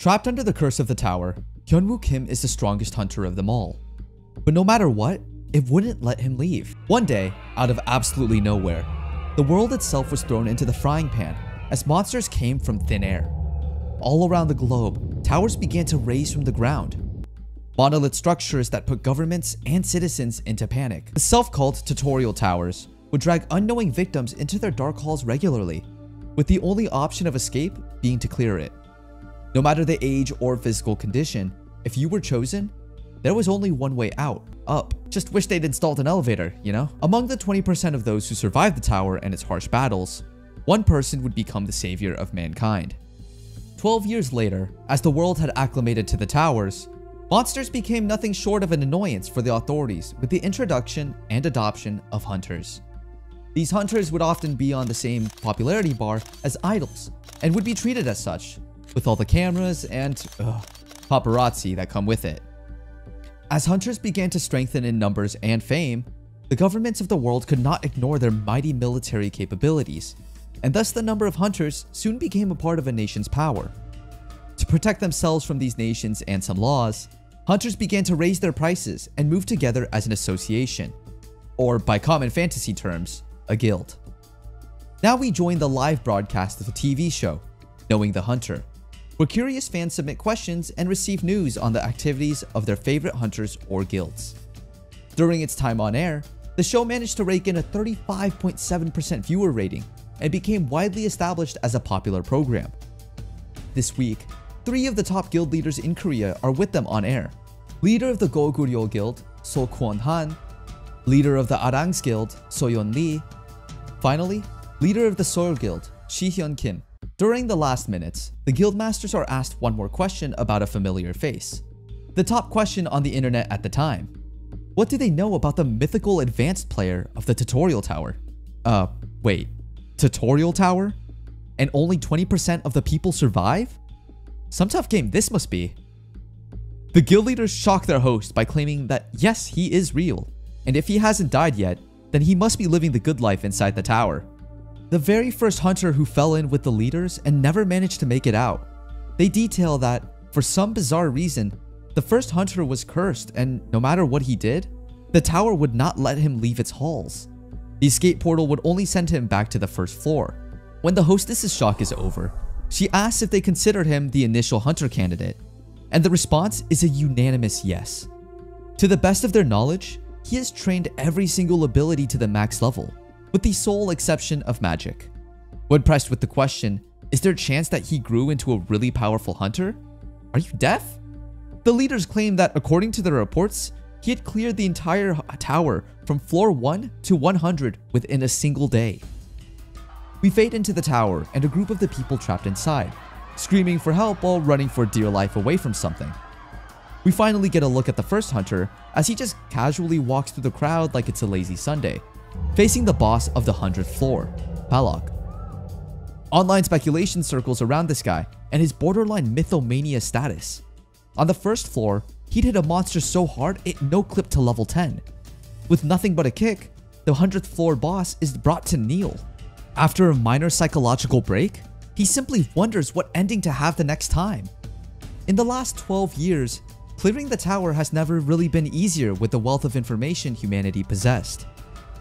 Trapped under the curse of the tower, Hyunwoo Kim is the strongest hunter of them all. But no matter what, it wouldn't let him leave. One day, out of absolutely nowhere, the world itself was thrown into the frying pan as monsters came from thin air. All around the globe, towers began to raise from the ground. Monolith structures that put governments and citizens into panic. The self-called tutorial towers would drag unknowing victims into their dark halls regularly, with the only option of escape being to clear it. No matter the age or physical condition, if you were chosen, there was only one way out, up. Just wish they'd installed an elevator, you know? Among the 20% of those who survived the tower and its harsh battles, one person would become the savior of mankind. 12 years later, as the world had acclimated to the towers, monsters became nothing short of an annoyance for the authorities with the introduction and adoption of hunters. These hunters would often be on the same popularity bar as idols and would be treated as such, with all the cameras and ugh, paparazzi that come with it. As hunters began to strengthen in numbers and fame, the governments of the world could not ignore their mighty military capabilities, and thus the number of hunters soon became a part of a nation's power. To protect themselves from these nations and some laws, hunters began to raise their prices and move together as an association, or by common fantasy terms, a guild. Now we join the live broadcast of a TV show, Knowing the Hunter, where curious fans submit questions and receive news on the activities of their favorite hunters or guilds. During its time on air, the show managed to rake in a 35.7% viewer rating and became widely established as a popular program. This week, three of the top guild leaders in Korea are with them on air. Leader of the Goguryeo Guild, So Kwon Han, leader of the Arangs Guild, So Soyeon Lee, finally, leader of the Seoul Guild, Shi Hyun Kim. During the last minutes, the guildmasters are asked one more question about a familiar face. The top question on the internet at the time. What do they know about the mythical advanced player of the tutorial tower? Uh, wait, tutorial tower? And only 20% of the people survive? Some tough game this must be. The guild leaders shock their host by claiming that yes, he is real, and if he hasn't died yet, then he must be living the good life inside the tower the very first hunter who fell in with the leaders and never managed to make it out. They detail that, for some bizarre reason, the first hunter was cursed and no matter what he did, the tower would not let him leave its halls. The escape portal would only send him back to the first floor. When the hostess's shock is over, she asks if they considered him the initial hunter candidate, and the response is a unanimous yes. To the best of their knowledge, he has trained every single ability to the max level, with the sole exception of magic. When pressed with the question, is there a chance that he grew into a really powerful hunter? Are you deaf? The leaders claim that according to their reports, he had cleared the entire tower from floor 1 to 100 within a single day. We fade into the tower and a group of the people trapped inside, screaming for help while running for dear life away from something. We finally get a look at the first hunter as he just casually walks through the crowd like it's a lazy Sunday, facing the boss of the 100th floor, Palak. Online speculation circles around this guy and his borderline mythomania status. On the first floor, he'd hit a monster so hard it no-clipped to level 10. With nothing but a kick, the 100th floor boss is brought to kneel. After a minor psychological break, he simply wonders what ending to have the next time. In the last 12 years, clearing the tower has never really been easier with the wealth of information humanity possessed.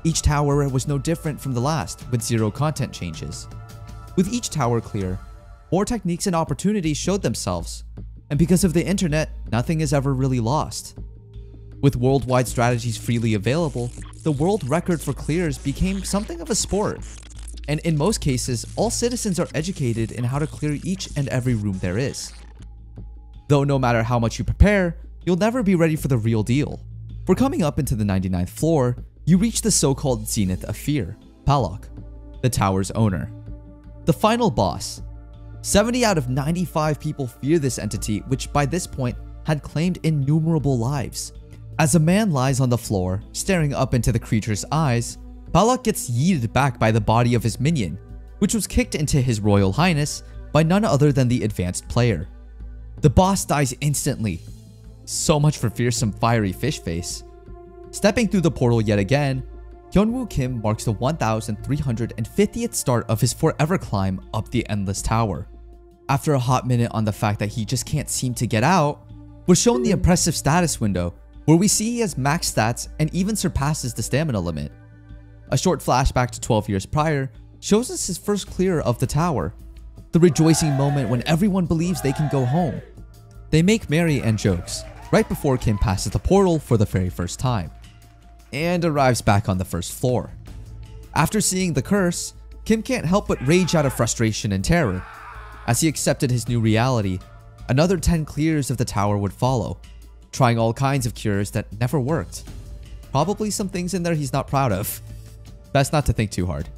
Each tower was no different from the last, with zero content changes. With each tower clear, more techniques and opportunities showed themselves, and because of the internet, nothing is ever really lost. With worldwide strategies freely available, the world record for clears became something of a sport. And in most cases, all citizens are educated in how to clear each and every room there is. Though no matter how much you prepare, you'll never be ready for the real deal. For coming up into the 99th floor, you reach the so-called Zenith of Fear, Palak, the tower's owner. The final boss. 70 out of 95 people fear this entity which by this point had claimed innumerable lives. As a man lies on the floor, staring up into the creature's eyes, Palak gets yeeted back by the body of his minion, which was kicked into his royal highness by none other than the advanced player. The boss dies instantly. So much for fearsome fiery fish face. Stepping through the portal yet again, Hyunwoo Kim marks the 1350th start of his forever climb up the Endless Tower. After a hot minute on the fact that he just can't seem to get out, we're shown the impressive status window where we see he has max stats and even surpasses the stamina limit. A short flashback to 12 years prior shows us his first clear of the tower, the rejoicing moment when everyone believes they can go home. They make merry and jokes, right before Kim passes the portal for the very first time, and arrives back on the first floor. After seeing the curse, Kim can't help but rage out of frustration and terror. As he accepted his new reality, another 10 clears of the tower would follow, trying all kinds of cures that never worked. Probably some things in there he's not proud of. Best not to think too hard.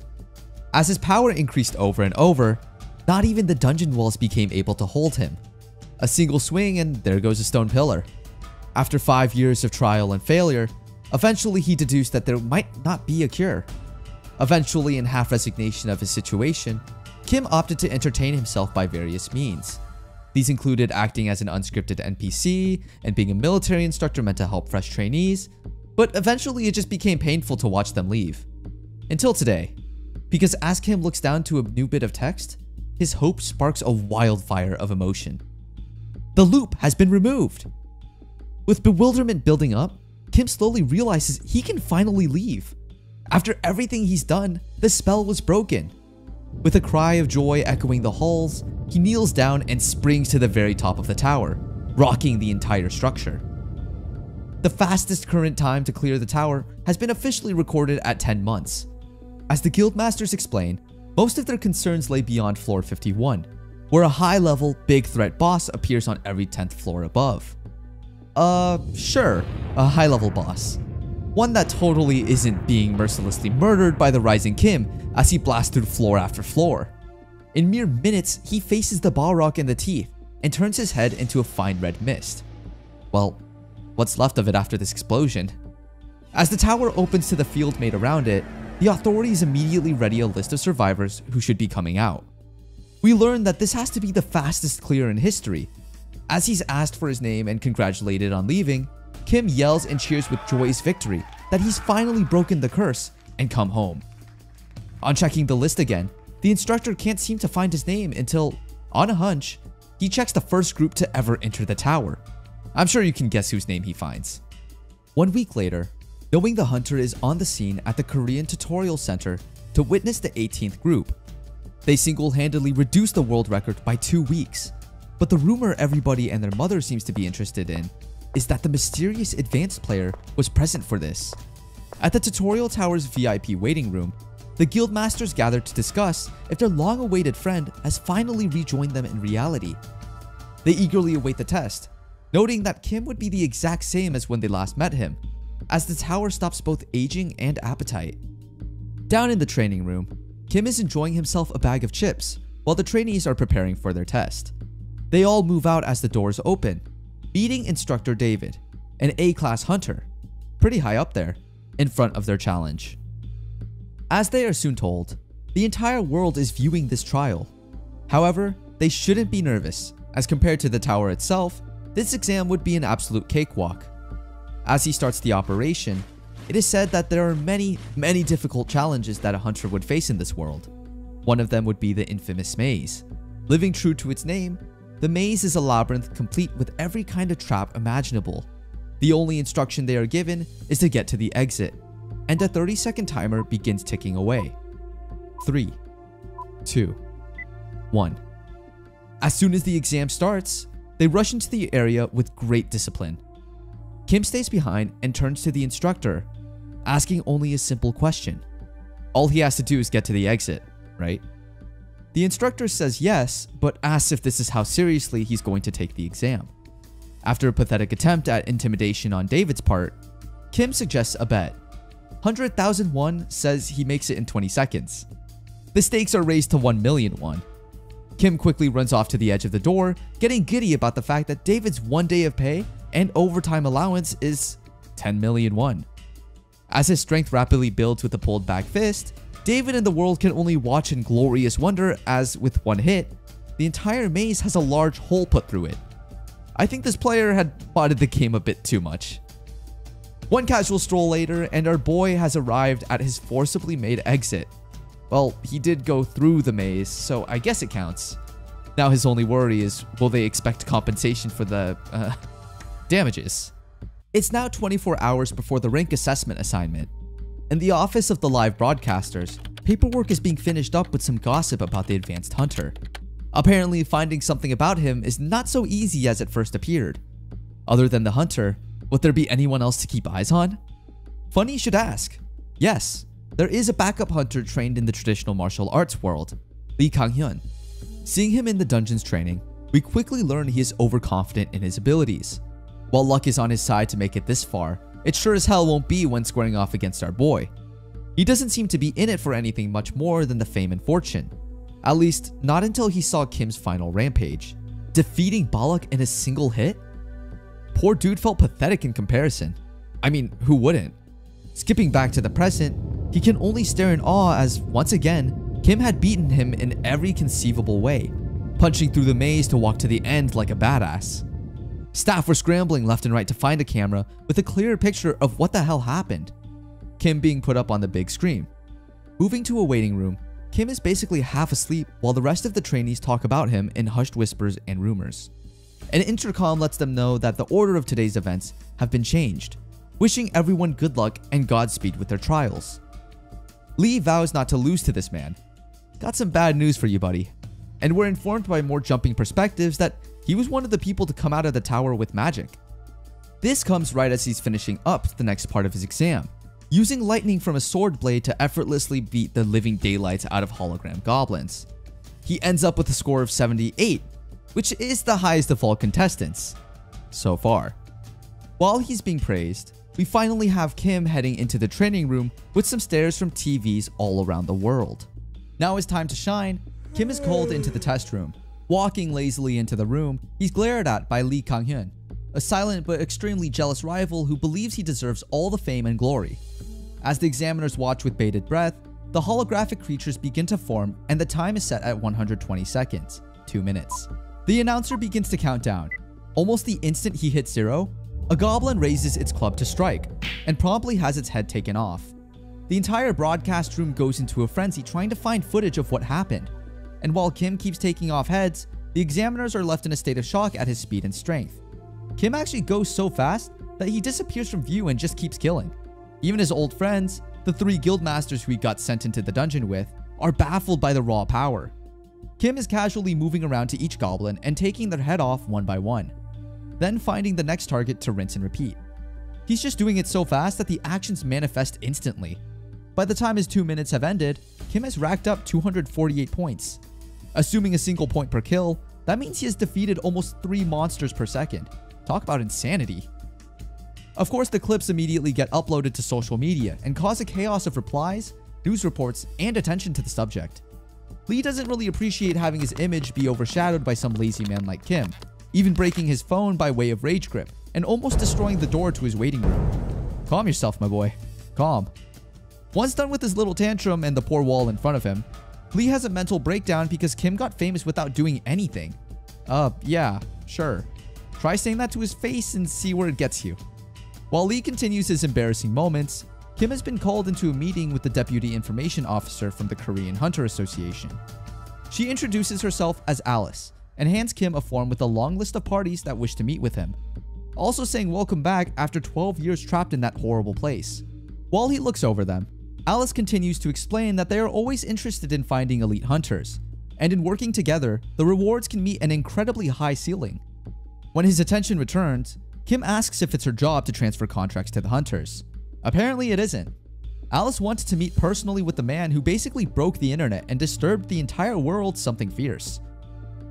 As his power increased over and over, not even the dungeon walls became able to hold him. A single swing and there goes a stone pillar. After five years of trial and failure, eventually he deduced that there might not be a cure. Eventually, in half resignation of his situation, Kim opted to entertain himself by various means. These included acting as an unscripted NPC and being a military instructor meant to help fresh trainees, but eventually it just became painful to watch them leave. Until today, because as Kim looks down to a new bit of text, his hope sparks a wildfire of emotion. The loop has been removed! With bewilderment building up, Kim slowly realizes he can finally leave. After everything he's done, the spell was broken. With a cry of joy echoing the halls, he kneels down and springs to the very top of the tower, rocking the entire structure. The fastest current time to clear the tower has been officially recorded at 10 months. As the Guildmasters explain, most of their concerns lay beyond floor 51, where a high-level, big threat boss appears on every 10th floor above. Uh, sure, a high-level boss. One that totally isn't being mercilessly murdered by the Rising Kim as he blasts through floor after floor. In mere minutes, he faces the Balrog in the teeth and turns his head into a fine red mist. Well, what's left of it after this explosion? As the tower opens to the field made around it, the authorities immediately ready a list of survivors who should be coming out. We learn that this has to be the fastest clear in history. As he's asked for his name and congratulated on leaving, Kim yells and cheers with joyous victory that he's finally broken the curse and come home. On checking the list again, the instructor can't seem to find his name until, on a hunch, he checks the first group to ever enter the tower. I'm sure you can guess whose name he finds. One week later, knowing the hunter is on the scene at the Korean Tutorial Center to witness the 18th group. They single-handedly reduced the world record by two weeks. But the rumor everybody and their mother seems to be interested in is that the mysterious advanced player was present for this. At the Tutorial Tower's VIP waiting room, the guildmasters gathered to discuss if their long-awaited friend has finally rejoined them in reality. They eagerly await the test, noting that Kim would be the exact same as when they last met him, as the tower stops both aging and appetite. Down in the training room, Kim is enjoying himself a bag of chips, while the trainees are preparing for their test. They all move out as the doors open, beating instructor David, an A-class hunter, pretty high up there, in front of their challenge. As they are soon told, the entire world is viewing this trial. However, they shouldn't be nervous, as compared to the tower itself, this exam would be an absolute cakewalk. As he starts the operation, it is said that there are many, many difficult challenges that a hunter would face in this world. One of them would be the infamous maze. Living true to its name, the maze is a labyrinth complete with every kind of trap imaginable. The only instruction they are given is to get to the exit, and a 30 second timer begins ticking away. 3, 2, 1. As soon as the exam starts, they rush into the area with great discipline. Kim stays behind and turns to the instructor, asking only a simple question. All he has to do is get to the exit, right? The instructor says yes, but asks if this is how seriously he's going to take the exam. After a pathetic attempt at intimidation on David's part, Kim suggests a bet. 100,000 won says he makes it in 20 seconds. The stakes are raised to 1 million won. Kim quickly runs off to the edge of the door, getting giddy about the fact that David's one day of pay and overtime allowance is 10 million won. As his strength rapidly builds with a pulled back fist, David and the world can only watch in glorious wonder as, with one hit, the entire maze has a large hole put through it. I think this player had modded the game a bit too much. One casual stroll later, and our boy has arrived at his forcibly made exit. Well, he did go through the maze, so I guess it counts. Now his only worry is will they expect compensation for the uh, damages? It's now 24 hours before the rank assessment assignment. In the office of the live broadcasters, paperwork is being finished up with some gossip about the advanced hunter. Apparently, finding something about him is not so easy as it first appeared. Other than the hunter, would there be anyone else to keep eyes on? Funny you should ask. Yes, there is a backup hunter trained in the traditional martial arts world, Lee Kang-hyun. Seeing him in the dungeons training, we quickly learn he is overconfident in his abilities. While luck is on his side to make it this far, it sure as hell won't be when squaring off against our boy. He doesn't seem to be in it for anything much more than the fame and fortune. At least, not until he saw Kim's final rampage. Defeating Balak in a single hit? Poor dude felt pathetic in comparison. I mean, who wouldn't? Skipping back to the present, he can only stare in awe as, once again, Kim had beaten him in every conceivable way, punching through the maze to walk to the end like a badass. Staff were scrambling left and right to find a camera with a clearer picture of what the hell happened. Kim being put up on the big screen. Moving to a waiting room, Kim is basically half asleep while the rest of the trainees talk about him in hushed whispers and rumors. An intercom lets them know that the order of today's events have been changed, wishing everyone good luck and Godspeed with their trials. Lee vows not to lose to this man. Got some bad news for you, buddy. And we're informed by more jumping perspectives that he was one of the people to come out of the tower with magic. This comes right as he's finishing up the next part of his exam, using lightning from a sword blade to effortlessly beat the living daylights out of hologram goblins. He ends up with a score of 78, which is the highest of all contestants so far. While he's being praised, we finally have Kim heading into the training room with some stares from TVs all around the world. Now it's time to shine. Kim is called into the test room. Walking lazily into the room, he's glared at by Lee Kang-hyun, a silent but extremely jealous rival who believes he deserves all the fame and glory. As the examiners watch with bated breath, the holographic creatures begin to form and the time is set at 120 seconds, 2 minutes. The announcer begins to count down. Almost the instant he hits zero, a goblin raises its club to strike and promptly has its head taken off. The entire broadcast room goes into a frenzy trying to find footage of what happened. And while Kim keeps taking off heads, the examiners are left in a state of shock at his speed and strength. Kim actually goes so fast that he disappears from view and just keeps killing. Even his old friends, the three guildmasters who he got sent into the dungeon with, are baffled by the raw power. Kim is casually moving around to each goblin and taking their head off one by one, then finding the next target to rinse and repeat. He's just doing it so fast that the actions manifest instantly. By the time his two minutes have ended, Kim has racked up 248 points. Assuming a single point per kill, that means he has defeated almost three monsters per second. Talk about insanity. Of course, the clips immediately get uploaded to social media and cause a chaos of replies, news reports, and attention to the subject. Lee doesn't really appreciate having his image be overshadowed by some lazy man like Kim, even breaking his phone by way of rage grip and almost destroying the door to his waiting room. Calm yourself, my boy. Calm. Once done with his little tantrum and the poor wall in front of him, Lee has a mental breakdown because Kim got famous without doing anything. Uh, yeah, sure. Try saying that to his face and see where it gets you. While Lee continues his embarrassing moments, Kim has been called into a meeting with the Deputy Information Officer from the Korean Hunter Association. She introduces herself as Alice and hands Kim a form with a long list of parties that wish to meet with him, also saying welcome back after 12 years trapped in that horrible place. While he looks over them, Alice continues to explain that they are always interested in finding elite hunters, and in working together, the rewards can meet an incredibly high ceiling. When his attention returns, Kim asks if it's her job to transfer contracts to the hunters. Apparently it isn't. Alice wanted to meet personally with the man who basically broke the internet and disturbed the entire world something fierce.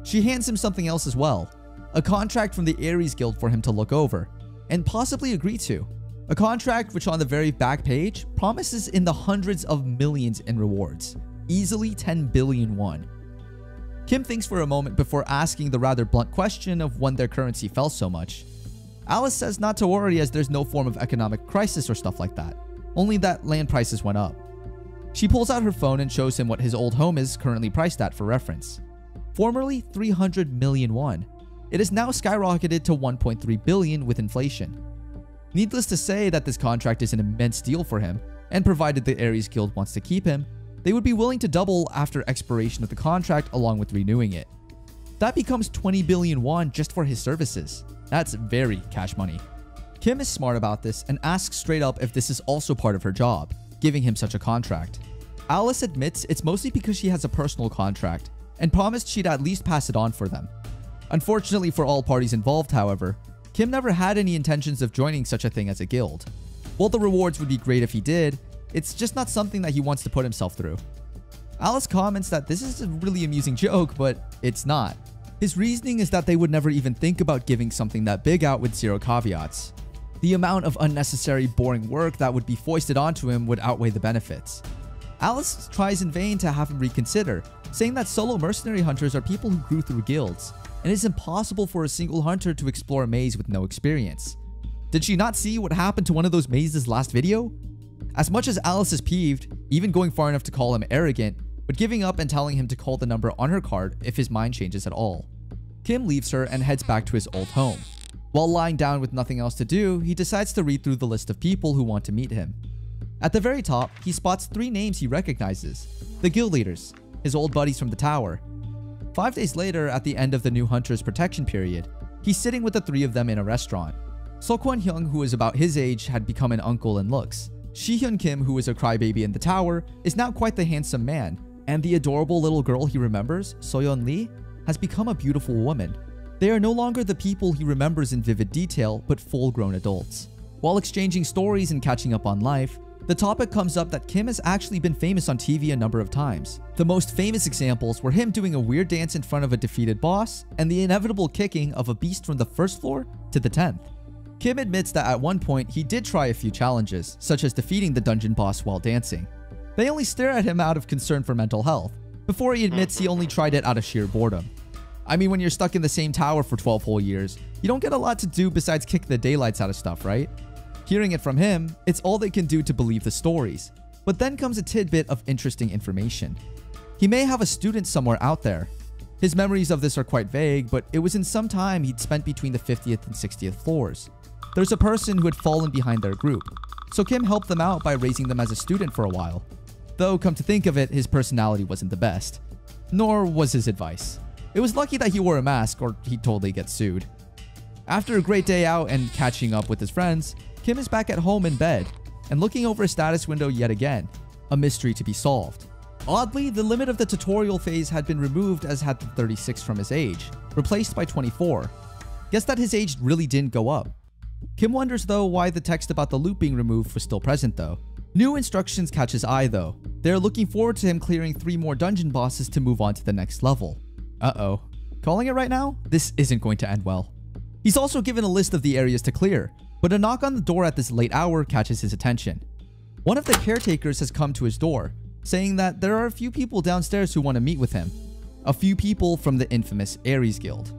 She hands him something else as well, a contract from the Ares Guild for him to look over, and possibly agree to. A contract which on the very back page promises in the hundreds of millions in rewards, easily 10 billion won. Kim thinks for a moment before asking the rather blunt question of when their currency fell so much. Alice says not to worry as there's no form of economic crisis or stuff like that, only that land prices went up. She pulls out her phone and shows him what his old home is currently priced at for reference. Formerly 300 million won, it has now skyrocketed to 1.3 billion with inflation. Needless to say that this contract is an immense deal for him, and provided the Ares Guild wants to keep him, they would be willing to double after expiration of the contract along with renewing it. That becomes 20 billion won just for his services. That's very cash money. Kim is smart about this and asks straight up if this is also part of her job, giving him such a contract. Alice admits it's mostly because she has a personal contract and promised she'd at least pass it on for them. Unfortunately for all parties involved, however, Kim never had any intentions of joining such a thing as a guild. While the rewards would be great if he did, it's just not something that he wants to put himself through. Alice comments that this is a really amusing joke, but it's not. His reasoning is that they would never even think about giving something that big out with zero caveats. The amount of unnecessary boring work that would be foisted onto him would outweigh the benefits. Alice tries in vain to have him reconsider, saying that solo mercenary hunters are people who grew through guilds, and it's impossible for a single hunter to explore a maze with no experience. Did she not see what happened to one of those mazes last video? As much as Alice is peeved, even going far enough to call him arrogant, but giving up and telling him to call the number on her card if his mind changes at all. Kim leaves her and heads back to his old home. While lying down with nothing else to do, he decides to read through the list of people who want to meet him. At the very top, he spots three names he recognizes the guild leaders, his old buddies from the tower, Five days later, at the end of the new hunter's protection period, he's sitting with the three of them in a restaurant. So Kwon Hyung, who is about his age, had become an uncle in looks. Shi Hyun Kim, who is a crybaby in the tower, is now quite the handsome man, and the adorable little girl he remembers, Soyeon Lee, has become a beautiful woman. They are no longer the people he remembers in vivid detail, but full-grown adults. While exchanging stories and catching up on life, the topic comes up that Kim has actually been famous on TV a number of times. The most famous examples were him doing a weird dance in front of a defeated boss and the inevitable kicking of a beast from the first floor to the 10th. Kim admits that at one point he did try a few challenges, such as defeating the dungeon boss while dancing. They only stare at him out of concern for mental health, before he admits he only tried it out of sheer boredom. I mean, when you're stuck in the same tower for 12 whole years, you don't get a lot to do besides kick the daylights out of stuff, right? Hearing it from him, it's all they can do to believe the stories. But then comes a tidbit of interesting information. He may have a student somewhere out there. His memories of this are quite vague, but it was in some time he'd spent between the 50th and 60th floors. There's a person who had fallen behind their group, so Kim helped them out by raising them as a student for a while. Though, come to think of it, his personality wasn't the best. Nor was his advice. It was lucky that he wore a mask, or he'd totally get sued. After a great day out and catching up with his friends, Kim is back at home in bed and looking over a status window yet again, a mystery to be solved. Oddly, the limit of the tutorial phase had been removed as had the 36 from his age, replaced by 24. Guess that his age really didn't go up. Kim wonders though why the text about the loop being removed was still present though. New instructions catch his eye though. They're looking forward to him clearing 3 more dungeon bosses to move on to the next level. Uh-oh. Calling it right now? This isn't going to end well. He's also given a list of the areas to clear, but a knock on the door at this late hour catches his attention. One of the caretakers has come to his door, saying that there are a few people downstairs who want to meet with him. A few people from the infamous Ares Guild.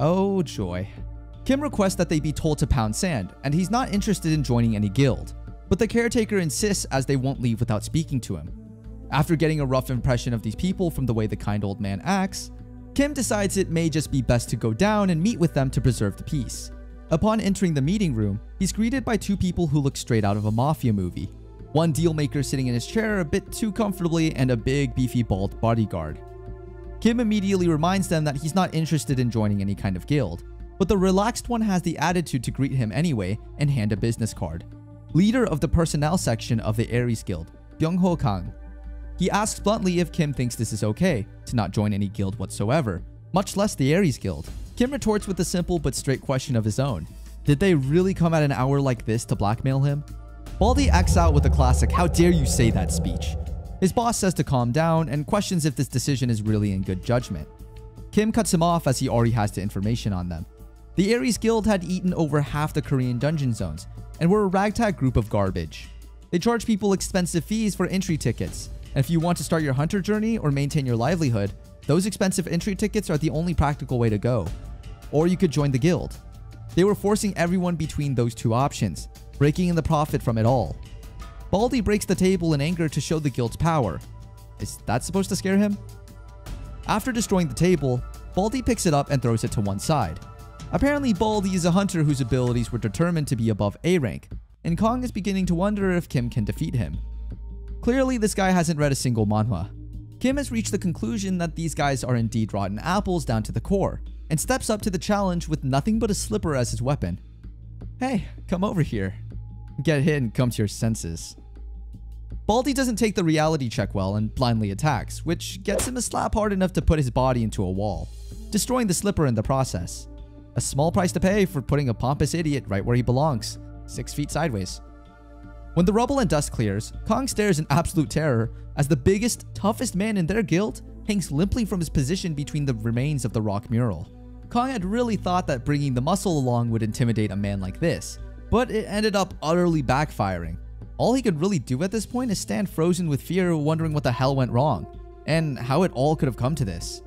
Oh joy. Kim requests that they be told to pound sand, and he's not interested in joining any guild. But the caretaker insists as they won't leave without speaking to him. After getting a rough impression of these people from the way the kind old man acts, Kim decides it may just be best to go down and meet with them to preserve the peace. Upon entering the meeting room, he's greeted by two people who look straight out of a mafia movie. One dealmaker sitting in his chair a bit too comfortably and a big beefy bald bodyguard. Kim immediately reminds them that he's not interested in joining any kind of guild, but the relaxed one has the attitude to greet him anyway and hand a business card. Leader of the personnel section of the Ares Guild, Byung-ho Kang. He asks bluntly if Kim thinks this is okay, to not join any guild whatsoever, much less the Ares Guild. Kim retorts with a simple but straight question of his own. Did they really come at an hour like this to blackmail him? Baldy acts out with a classic, how dare you say that speech. His boss says to calm down and questions if this decision is really in good judgment. Kim cuts him off as he already has the information on them. The Ares Guild had eaten over half the Korean dungeon zones and were a ragtag group of garbage. They charge people expensive fees for entry tickets, and if you want to start your hunter journey or maintain your livelihood, those expensive entry tickets are the only practical way to go or you could join the guild. They were forcing everyone between those two options, breaking in the profit from it all. Baldy breaks the table in anger to show the guild's power. Is that supposed to scare him? After destroying the table, Baldy picks it up and throws it to one side. Apparently, Baldy is a hunter whose abilities were determined to be above A rank, and Kong is beginning to wonder if Kim can defeat him. Clearly, this guy hasn't read a single manhwa. Kim has reached the conclusion that these guys are indeed rotten apples down to the core, and steps up to the challenge with nothing but a slipper as his weapon. Hey, come over here. Get hit and come to your senses. Baldy doesn't take the reality check well and blindly attacks, which gets him a slap hard enough to put his body into a wall, destroying the slipper in the process. A small price to pay for putting a pompous idiot right where he belongs, six feet sideways. When the rubble and dust clears, Kong stares in absolute terror as the biggest, toughest man in their guild hangs limply from his position between the remains of the rock mural. Kong had really thought that bringing the muscle along would intimidate a man like this, but it ended up utterly backfiring. All he could really do at this point is stand frozen with fear, wondering what the hell went wrong, and how it all could have come to this.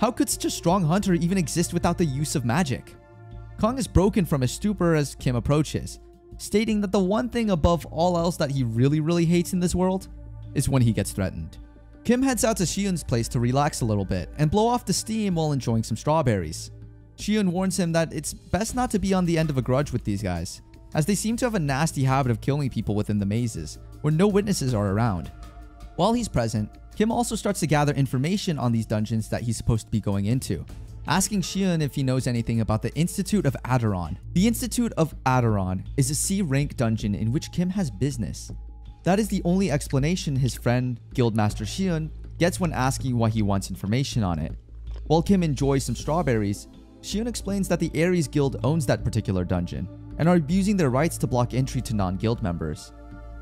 How could such a strong hunter even exist without the use of magic? Kong is broken from his stupor as Kim approaches, stating that the one thing above all else that he really really hates in this world is when he gets threatened. Kim heads out to Xian's place to relax a little bit and blow off the steam while enjoying some strawberries. Xian warns him that it's best not to be on the end of a grudge with these guys, as they seem to have a nasty habit of killing people within the mazes, where no witnesses are around. While he's present, Kim also starts to gather information on these dungeons that he's supposed to be going into, asking Xian if he knows anything about the Institute of Adoran. The Institute of Adoran is a C rank dungeon in which Kim has business. That is the only explanation his friend, Guildmaster Xian, gets when asking why he wants information on it. While Kim enjoys some strawberries, Xian explains that the Ares Guild owns that particular dungeon and are abusing their rights to block entry to non-guild members.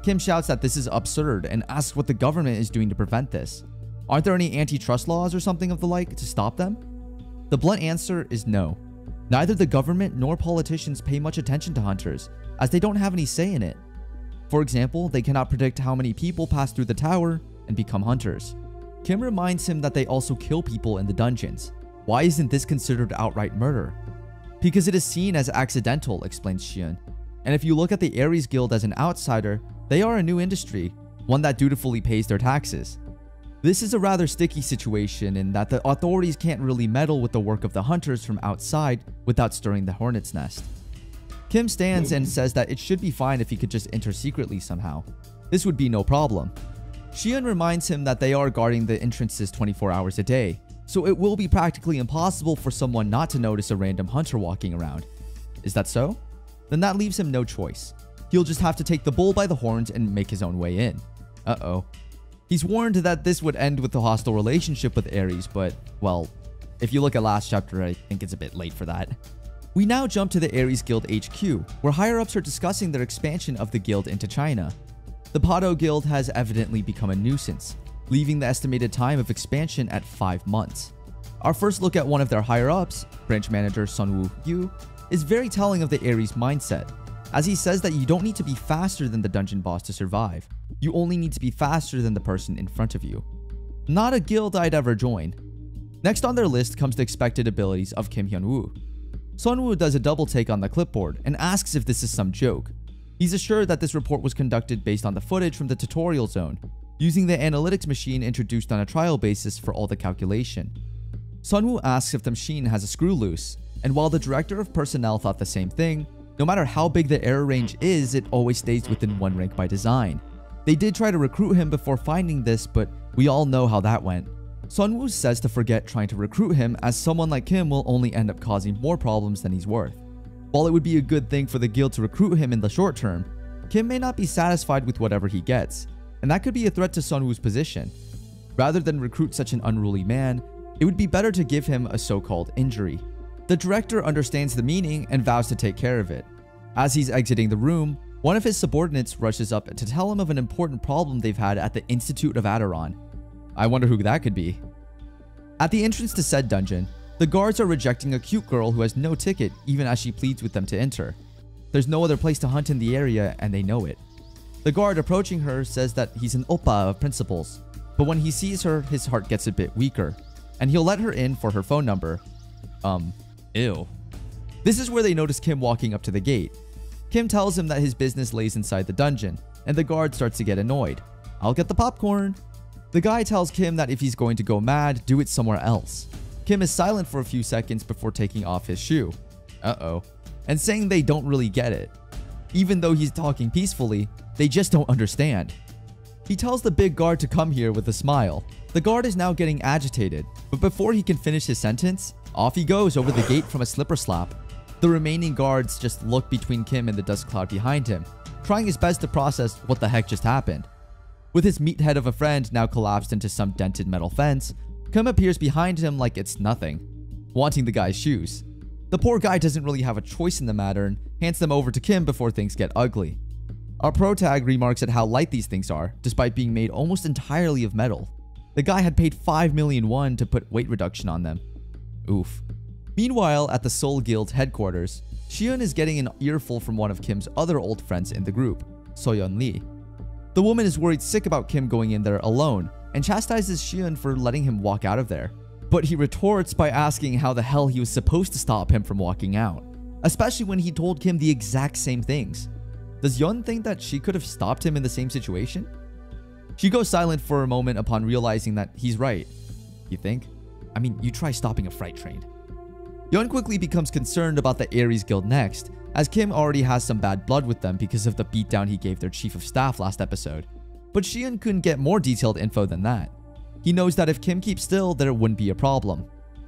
Kim shouts that this is absurd and asks what the government is doing to prevent this. Aren't there any antitrust laws or something of the like to stop them? The blunt answer is no. Neither the government nor politicians pay much attention to hunters, as they don't have any say in it. For example, they cannot predict how many people pass through the tower and become hunters. Kim reminds him that they also kill people in the dungeons. Why isn't this considered outright murder? Because it is seen as accidental, explains Xian. And if you look at the Ares Guild as an outsider, they are a new industry, one that dutifully pays their taxes. This is a rather sticky situation in that the authorities can't really meddle with the work of the hunters from outside without stirring the hornet's nest. Kim stands and says that it should be fine if he could just enter secretly somehow. This would be no problem. Xian reminds him that they are guarding the entrances 24 hours a day, so it will be practically impossible for someone not to notice a random hunter walking around. Is that so? Then that leaves him no choice. He'll just have to take the bull by the horns and make his own way in. Uh-oh. He's warned that this would end with a hostile relationship with Ares, but, well, if you look at last chapter, I think it's a bit late for that. We now jump to the Ares Guild HQ, where higher-ups are discussing their expansion of the guild into China. The Pado Guild has evidently become a nuisance, leaving the estimated time of expansion at 5 months. Our first look at one of their higher-ups, branch manager Sunwoo Yu, is very telling of the Ares mindset, as he says that you don't need to be faster than the dungeon boss to survive, you only need to be faster than the person in front of you. Not a guild I'd ever join. Next on their list comes the expected abilities of Kim Hyun-woo. Sunwoo does a double take on the clipboard and asks if this is some joke. He's assured that this report was conducted based on the footage from the tutorial zone, using the analytics machine introduced on a trial basis for all the calculation. Sunwoo asks if the machine has a screw loose, and while the director of personnel thought the same thing, no matter how big the error range is, it always stays within one rank by design. They did try to recruit him before finding this, but we all know how that went. Sunwoo says to forget trying to recruit him as someone like him will only end up causing more problems than he's worth. While it would be a good thing for the guild to recruit him in the short term, Kim may not be satisfied with whatever he gets, and that could be a threat to Sunwoo's position. Rather than recruit such an unruly man, it would be better to give him a so-called injury. The director understands the meaning and vows to take care of it. As he's exiting the room, one of his subordinates rushes up to tell him of an important problem they've had at the Institute of Adoran. I wonder who that could be. At the entrance to said dungeon, the guards are rejecting a cute girl who has no ticket even as she pleads with them to enter. There's no other place to hunt in the area and they know it. The guard approaching her says that he's an oppa of principles, but when he sees her, his heart gets a bit weaker, and he'll let her in for her phone number. Um, Ew. This is where they notice Kim walking up to the gate. Kim tells him that his business lays inside the dungeon, and the guard starts to get annoyed. I'll get the popcorn. The guy tells Kim that if he's going to go mad, do it somewhere else. Kim is silent for a few seconds before taking off his shoe. Uh-oh. And saying they don't really get it. Even though he's talking peacefully, they just don't understand. He tells the big guard to come here with a smile. The guard is now getting agitated, but before he can finish his sentence, off he goes over the gate from a slipper slap. The remaining guards just look between Kim and the dust cloud behind him, trying his best to process what the heck just happened. With his meathead of a friend now collapsed into some dented metal fence, Kim appears behind him like it's nothing, wanting the guy's shoes. The poor guy doesn't really have a choice in the matter and hands them over to Kim before things get ugly. Our protag remarks at how light these things are, despite being made almost entirely of metal. The guy had paid 5 million won to put weight reduction on them. Oof. Meanwhile, at the Seoul Guild headquarters, Shion is getting an earful from one of Kim's other old friends in the group, Soyeon Lee. The woman is worried sick about Kim going in there alone and chastises Shion for letting him walk out of there. But he retorts by asking how the hell he was supposed to stop him from walking out, especially when he told Kim the exact same things. Does Yeon think that she could have stopped him in the same situation? She goes silent for a moment upon realizing that he's right. You think? I mean, you try stopping a freight train. Yeon quickly becomes concerned about the Ares Guild next, as Kim already has some bad blood with them because of the beatdown he gave their chief of staff last episode. But Shion couldn't get more detailed info than that. He knows that if Kim keeps still, there wouldn't be a problem.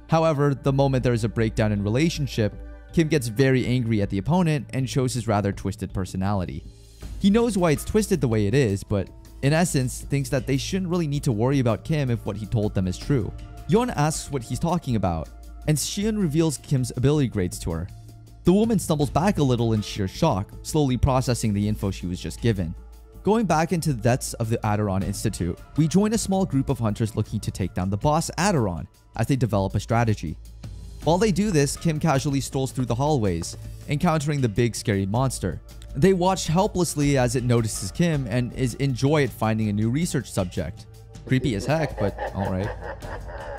However, the moment there is a breakdown in relationship, Kim gets very angry at the opponent and shows his rather twisted personality. He knows why it's twisted the way it is, but in essence, thinks that they shouldn't really need to worry about Kim if what he told them is true. Yeon asks what he's talking about, and Shion reveals Kim's ability grades to her. The woman stumbles back a little in sheer shock, slowly processing the info she was just given. Going back into the depths of the Aderon Institute, we join a small group of hunters looking to take down the boss Aderon as they develop a strategy. While they do this, Kim casually strolls through the hallways, encountering the big scary monster. They watch helplessly as it notices Kim and is enjoy it finding a new research subject. Creepy as heck, but alright.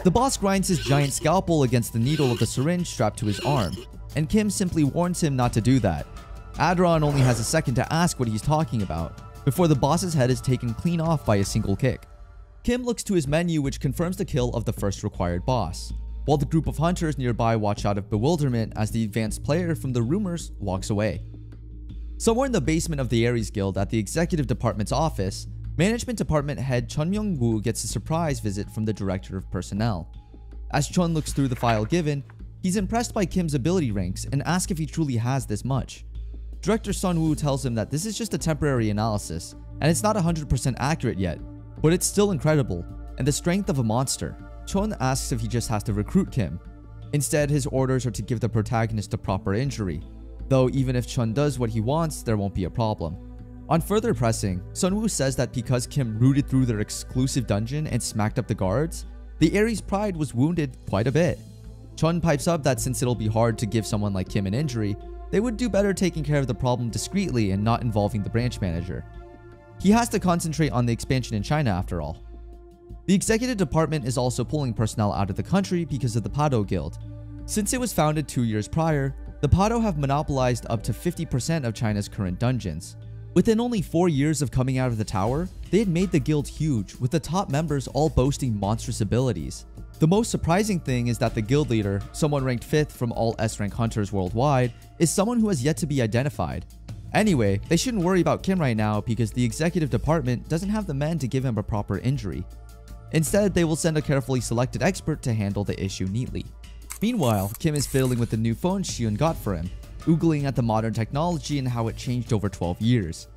The boss grinds his giant scalpel against the needle of the syringe strapped to his arm, and Kim simply warns him not to do that. Adron only has a second to ask what he's talking about, before the boss's head is taken clean off by a single kick. Kim looks to his menu which confirms the kill of the first required boss, while the group of hunters nearby watch out of bewilderment as the advanced player from the rumors walks away. Somewhere in the basement of the Ares Guild at the executive department's office, Management Department head Chun Myung-woo gets a surprise visit from the Director of Personnel. As Chun looks through the file given, he's impressed by Kim's ability ranks and asks if he truly has this much. Director Sun Woo tells him that this is just a temporary analysis, and it's not 100% accurate yet, but it's still incredible, and the strength of a monster. Chun asks if he just has to recruit Kim. Instead, his orders are to give the protagonist a proper injury, though even if Chun does what he wants, there won't be a problem. On further pressing, Sunwoo says that because Kim rooted through their exclusive dungeon and smacked up the guards, the Ares pride was wounded quite a bit. Chun pipes up that since it'll be hard to give someone like Kim an injury, they would do better taking care of the problem discreetly and not involving the branch manager. He has to concentrate on the expansion in China after all. The executive department is also pulling personnel out of the country because of the Pado Guild. Since it was founded two years prior, the Pado have monopolized up to 50% of China's current dungeons. Within only 4 years of coming out of the tower, they had made the guild huge, with the top members all boasting monstrous abilities. The most surprising thing is that the guild leader, someone ranked 5th from all S-rank hunters worldwide, is someone who has yet to be identified. Anyway, they shouldn't worry about Kim right now because the executive department doesn't have the men to give him a proper injury. Instead, they will send a carefully selected expert to handle the issue neatly. Meanwhile, Kim is fiddling with the new phone Shion got for him, oogling at the modern technology and how it changed over 12 years.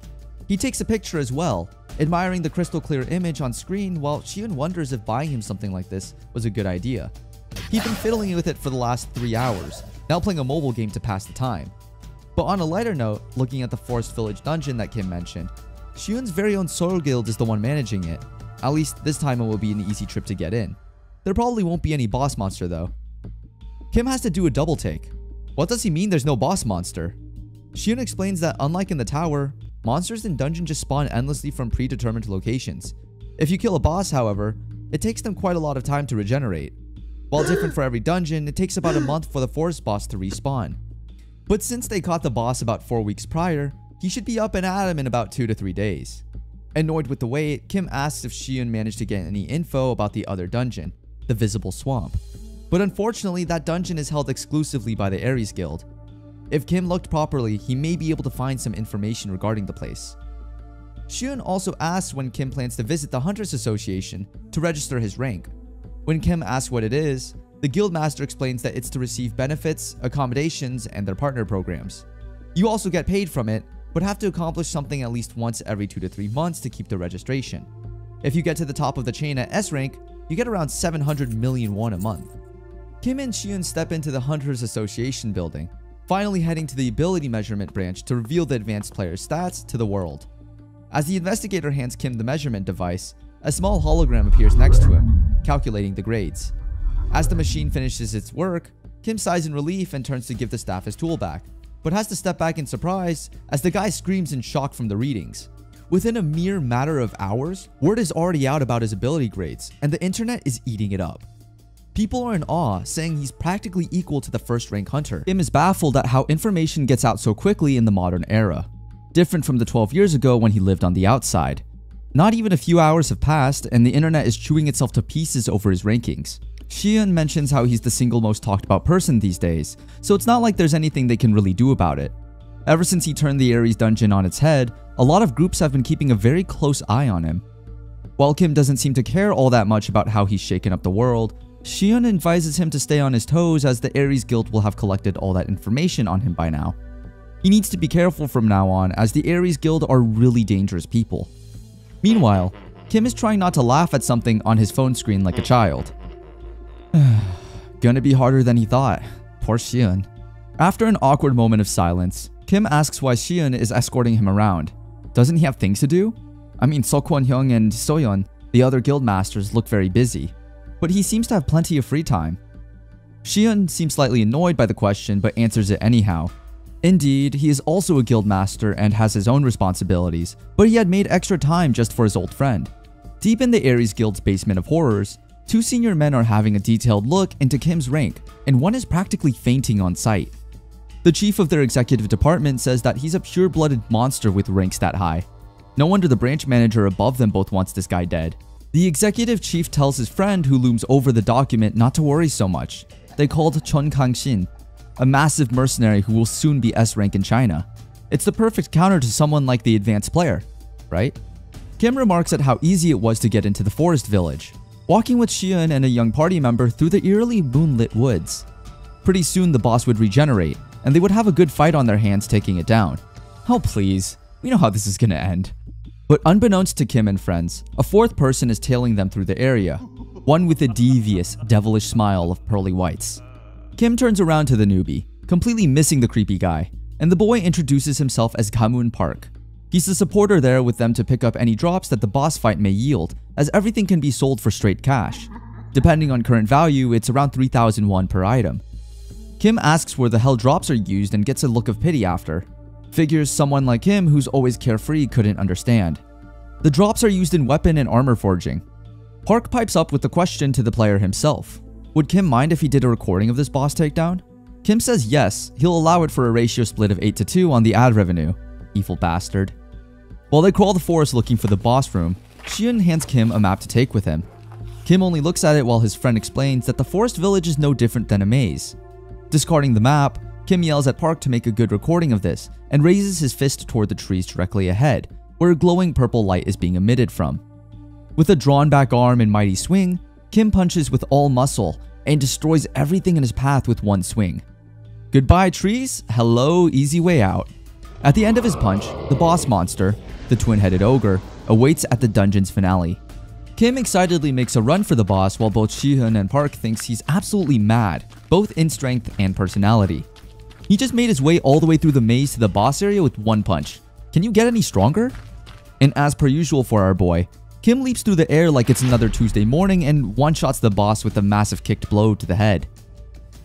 He takes a picture as well, admiring the crystal clear image on screen while Shion wonders if buying him something like this was a good idea. He'd been fiddling with it for the last 3 hours, now playing a mobile game to pass the time. But on a lighter note, looking at the Forest Village dungeon that Kim mentioned, Shion's very own Seoul Guild is the one managing it. At least this time it will be an easy trip to get in. There probably won't be any boss monster though. Kim has to do a double take, what does he mean there's no boss monster? Shion explains that unlike in the tower, monsters in dungeon just spawn endlessly from predetermined locations. If you kill a boss, however, it takes them quite a lot of time to regenerate. While different for every dungeon, it takes about a month for the forest boss to respawn. But since they caught the boss about 4 weeks prior, he should be up and at him in about 2 to 3 days. Annoyed with the wait, Kim asks if Shion managed to get any info about the other dungeon, the Visible Swamp. But unfortunately, that dungeon is held exclusively by the Ares Guild. If Kim looked properly, he may be able to find some information regarding the place. Shion also asks when Kim plans to visit the Hunters Association to register his rank. When Kim asks what it is, the Guildmaster explains that it's to receive benefits, accommodations, and their partner programs. You also get paid from it, but have to accomplish something at least once every 2 to 3 months to keep the registration. If you get to the top of the chain at S rank, you get around 700 million won a month. Kim and Shion step into the Hunters Association building, finally heading to the ability measurement branch to reveal the advanced player's stats to the world. As the investigator hands Kim the measurement device, a small hologram appears next to him, calculating the grades. As the machine finishes its work, Kim sighs in relief and turns to give the staff his tool back, but has to step back in surprise as the guy screams in shock from the readings. Within a mere matter of hours, word is already out about his ability grades, and the internet is eating it up. People are in awe, saying he's practically equal to the first rank hunter. Kim is baffled at how information gets out so quickly in the modern era, different from the 12 years ago when he lived on the outside. Not even a few hours have passed, and the internet is chewing itself to pieces over his rankings. Shion mentions how he's the single most talked about person these days, so it's not like there's anything they can really do about it. Ever since he turned the Ares dungeon on its head, a lot of groups have been keeping a very close eye on him. While Kim doesn't seem to care all that much about how he's shaken up the world, Shion advises him to stay on his toes as the Ares Guild will have collected all that information on him by now. He needs to be careful from now on as the Ares Guild are really dangerous people. Meanwhile, Kim is trying not to laugh at something on his phone screen like a child. Gonna be harder than he thought. Poor Shion. After an awkward moment of silence, Kim asks why Shion is escorting him around. Doesn't he have things to do? I mean, Seokwon Hyung and Soyeon, the other guild masters, look very busy but he seems to have plenty of free time. Shion seems slightly annoyed by the question but answers it anyhow. Indeed, he is also a guild master and has his own responsibilities, but he had made extra time just for his old friend. Deep in the Ares Guild's basement of horrors, two senior men are having a detailed look into Kim's rank, and one is practically fainting on sight. The chief of their executive department says that he's a pure-blooded monster with ranks that high. No wonder the branch manager above them both wants this guy dead. The executive chief tells his friend who looms over the document not to worry so much. They called Chun Kang-shin, a massive mercenary who will soon be S rank in China. It's the perfect counter to someone like the advanced player, right? Kim remarks at how easy it was to get into the forest village, walking with Shion and a young party member through the eerily moonlit woods. Pretty soon the boss would regenerate, and they would have a good fight on their hands taking it down. Oh please, we know how this is gonna end. But unbeknownst to Kim and friends, a fourth person is tailing them through the area, one with a devious, devilish smile of pearly whites. Kim turns around to the newbie, completely missing the creepy guy, and the boy introduces himself as Gamun Park. He's the supporter there with them to pick up any drops that the boss fight may yield, as everything can be sold for straight cash. Depending on current value, it's around 3000 won per item. Kim asks where the hell drops are used and gets a look of pity after, Figures someone like him who's always carefree couldn't understand. The drops are used in weapon and armor forging. Park pipes up with the question to the player himself. Would Kim mind if he did a recording of this boss takedown? Kim says yes, he'll allow it for a ratio split of 8 to 2 on the ad revenue. Evil bastard. While they crawl the forest looking for the boss room, Shion hands Kim a map to take with him. Kim only looks at it while his friend explains that the forest village is no different than a maze. Discarding the map, Kim yells at Park to make a good recording of this and raises his fist toward the trees directly ahead, where a glowing purple light is being emitted from. With a drawn back arm and mighty swing, Kim punches with all muscle and destroys everything in his path with one swing. Goodbye, trees. Hello, easy way out. At the end of his punch, the boss monster, the twin headed ogre, awaits at the dungeon's finale. Kim excitedly makes a run for the boss while both Shion and Park thinks he's absolutely mad, both in strength and personality. He just made his way all the way through the maze to the boss area with one punch. Can you get any stronger? And as per usual for our boy, Kim leaps through the air like it's another Tuesday morning and one-shots the boss with a massive kicked blow to the head.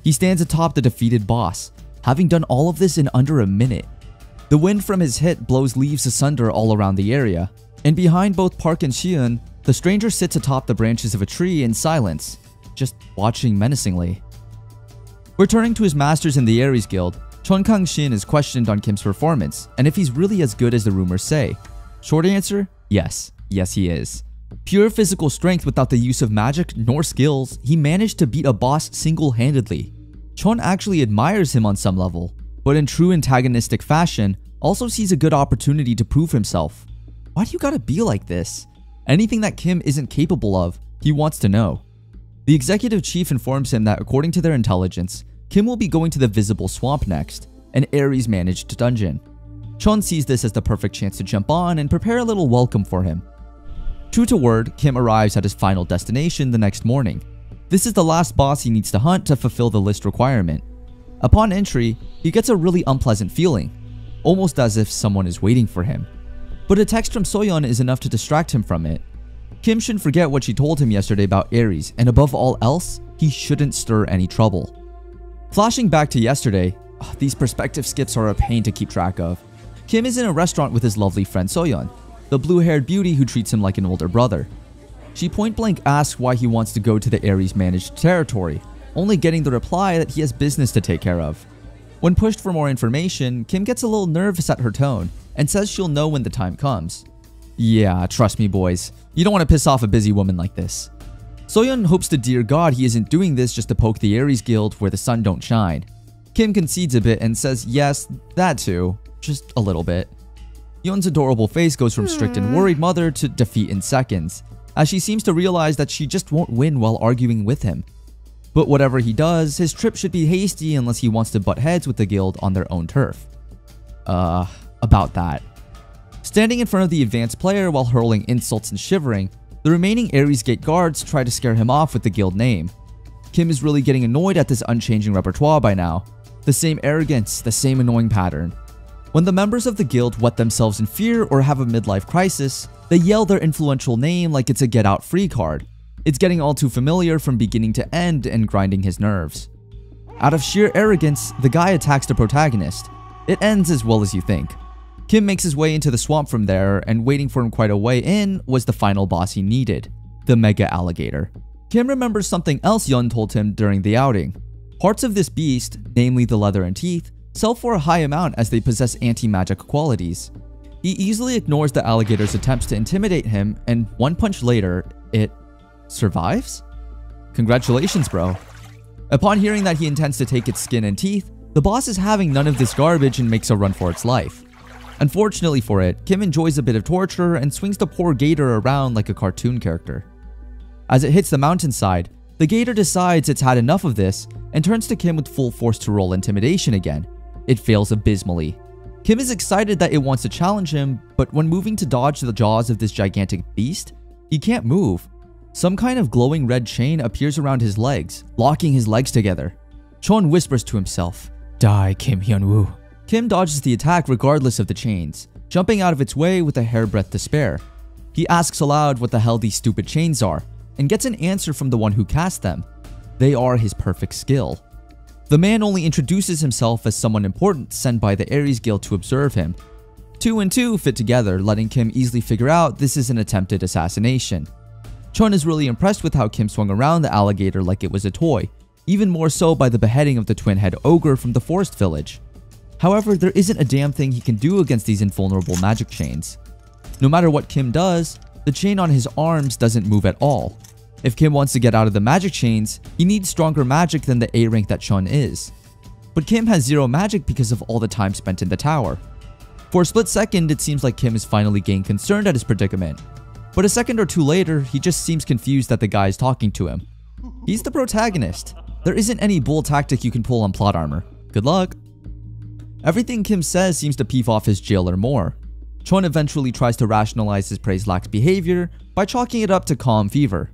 He stands atop the defeated boss, having done all of this in under a minute. The wind from his hit blows leaves asunder all around the area, and behind both Park and Shion, the stranger sits atop the branches of a tree in silence, just watching menacingly. Returning to his masters in the Ares Guild, Chun Kang Shin is questioned on Kim's performance and if he's really as good as the rumors say. Short answer, yes. Yes, he is. Pure physical strength without the use of magic nor skills, he managed to beat a boss single-handedly. Chun actually admires him on some level, but in true antagonistic fashion, also sees a good opportunity to prove himself. why do you gotta be like this? Anything that Kim isn't capable of, he wants to know. The executive chief informs him that according to their intelligence, Kim will be going to the Visible Swamp next, an Ares managed dungeon. Chun sees this as the perfect chance to jump on and prepare a little welcome for him. True to word, Kim arrives at his final destination the next morning. This is the last boss he needs to hunt to fulfill the list requirement. Upon entry, he gets a really unpleasant feeling, almost as if someone is waiting for him. But a text from Soyeon is enough to distract him from it. Kim shouldn't forget what she told him yesterday about Ares, and above all else, he shouldn't stir any trouble. Flashing back to yesterday, oh, these perspective skips are a pain to keep track of. Kim is in a restaurant with his lovely friend Soyeon, the blue-haired beauty who treats him like an older brother. She point blank asks why he wants to go to the Ares managed territory, only getting the reply that he has business to take care of. When pushed for more information, Kim gets a little nervous at her tone and says she'll know when the time comes. Yeah, trust me boys, you don't want to piss off a busy woman like this. Soyeon hopes to dear god he isn't doing this just to poke the Ares guild where the sun don't shine. Kim concedes a bit and says yes, that too, just a little bit. Yeon's adorable face goes from strict and worried mother to defeat in seconds, as she seems to realize that she just won't win while arguing with him. But whatever he does, his trip should be hasty unless he wants to butt heads with the guild on their own turf. Uh, about that. Standing in front of the advanced player while hurling insults and shivering, the remaining Ares Gate guards try to scare him off with the guild name. Kim is really getting annoyed at this unchanging repertoire by now. The same arrogance, the same annoying pattern. When the members of the guild wet themselves in fear or have a midlife crisis, they yell their influential name like it's a get out free card. It's getting all too familiar from beginning to end and grinding his nerves. Out of sheer arrogance, the guy attacks the protagonist. It ends as well as you think. Kim makes his way into the swamp from there, and waiting for him quite a way in was the final boss he needed, the Mega Alligator. Kim remembers something else Yun told him during the outing. Parts of this beast, namely the leather and teeth, sell for a high amount as they possess anti-magic qualities. He easily ignores the alligator's attempts to intimidate him, and one punch later, it survives? Congratulations, bro. Upon hearing that he intends to take its skin and teeth, the boss is having none of this garbage and makes a run for its life. Unfortunately for it, Kim enjoys a bit of torture and swings the poor gator around like a cartoon character. As it hits the mountainside, the gator decides it's had enough of this and turns to Kim with full force to roll intimidation again. It fails abysmally. Kim is excited that it wants to challenge him, but when moving to dodge the jaws of this gigantic beast, he can't move some kind of glowing red chain appears around his legs, locking his legs together. Chun whispers to himself, Die, Kim Hyun-woo. Kim dodges the attack regardless of the chains, jumping out of its way with a hairbreadth to spare. He asks aloud what the hell these stupid chains are, and gets an answer from the one who cast them. They are his perfect skill. The man only introduces himself as someone important sent by the Ares Guild to observe him. Two and two fit together, letting Kim easily figure out this is an attempted assassination. Chun is really impressed with how Kim swung around the alligator like it was a toy, even more so by the beheading of the twin-head ogre from the forest village. However, there isn't a damn thing he can do against these invulnerable magic chains. No matter what Kim does, the chain on his arms doesn't move at all. If Kim wants to get out of the magic chains, he needs stronger magic than the A rank that Chun is. But Kim has zero magic because of all the time spent in the tower. For a split second, it seems like Kim is finally getting concerned at his predicament, but a second or two later, he just seems confused that the guy is talking to him. He's the protagonist. There isn't any bull tactic you can pull on plot armor. Good luck. Everything Kim says seems to peeve off his jailer more. Chun eventually tries to rationalize his praise lax behavior by chalking it up to calm fever.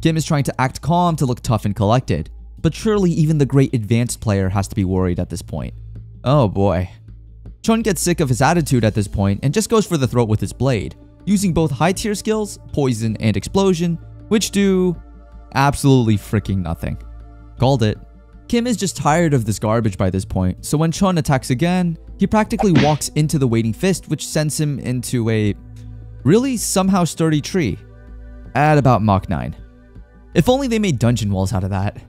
Kim is trying to act calm to look tough and collected, but surely even the great advanced player has to be worried at this point. Oh boy. Chun gets sick of his attitude at this point and just goes for the throat with his blade, using both high tier skills, poison, and explosion, which do absolutely freaking nothing. Called it. Kim is just tired of this garbage by this point, so when Chun attacks again, he practically walks into the waiting fist which sends him into a really somehow sturdy tree at about Mach 9. If only they made dungeon walls out of that.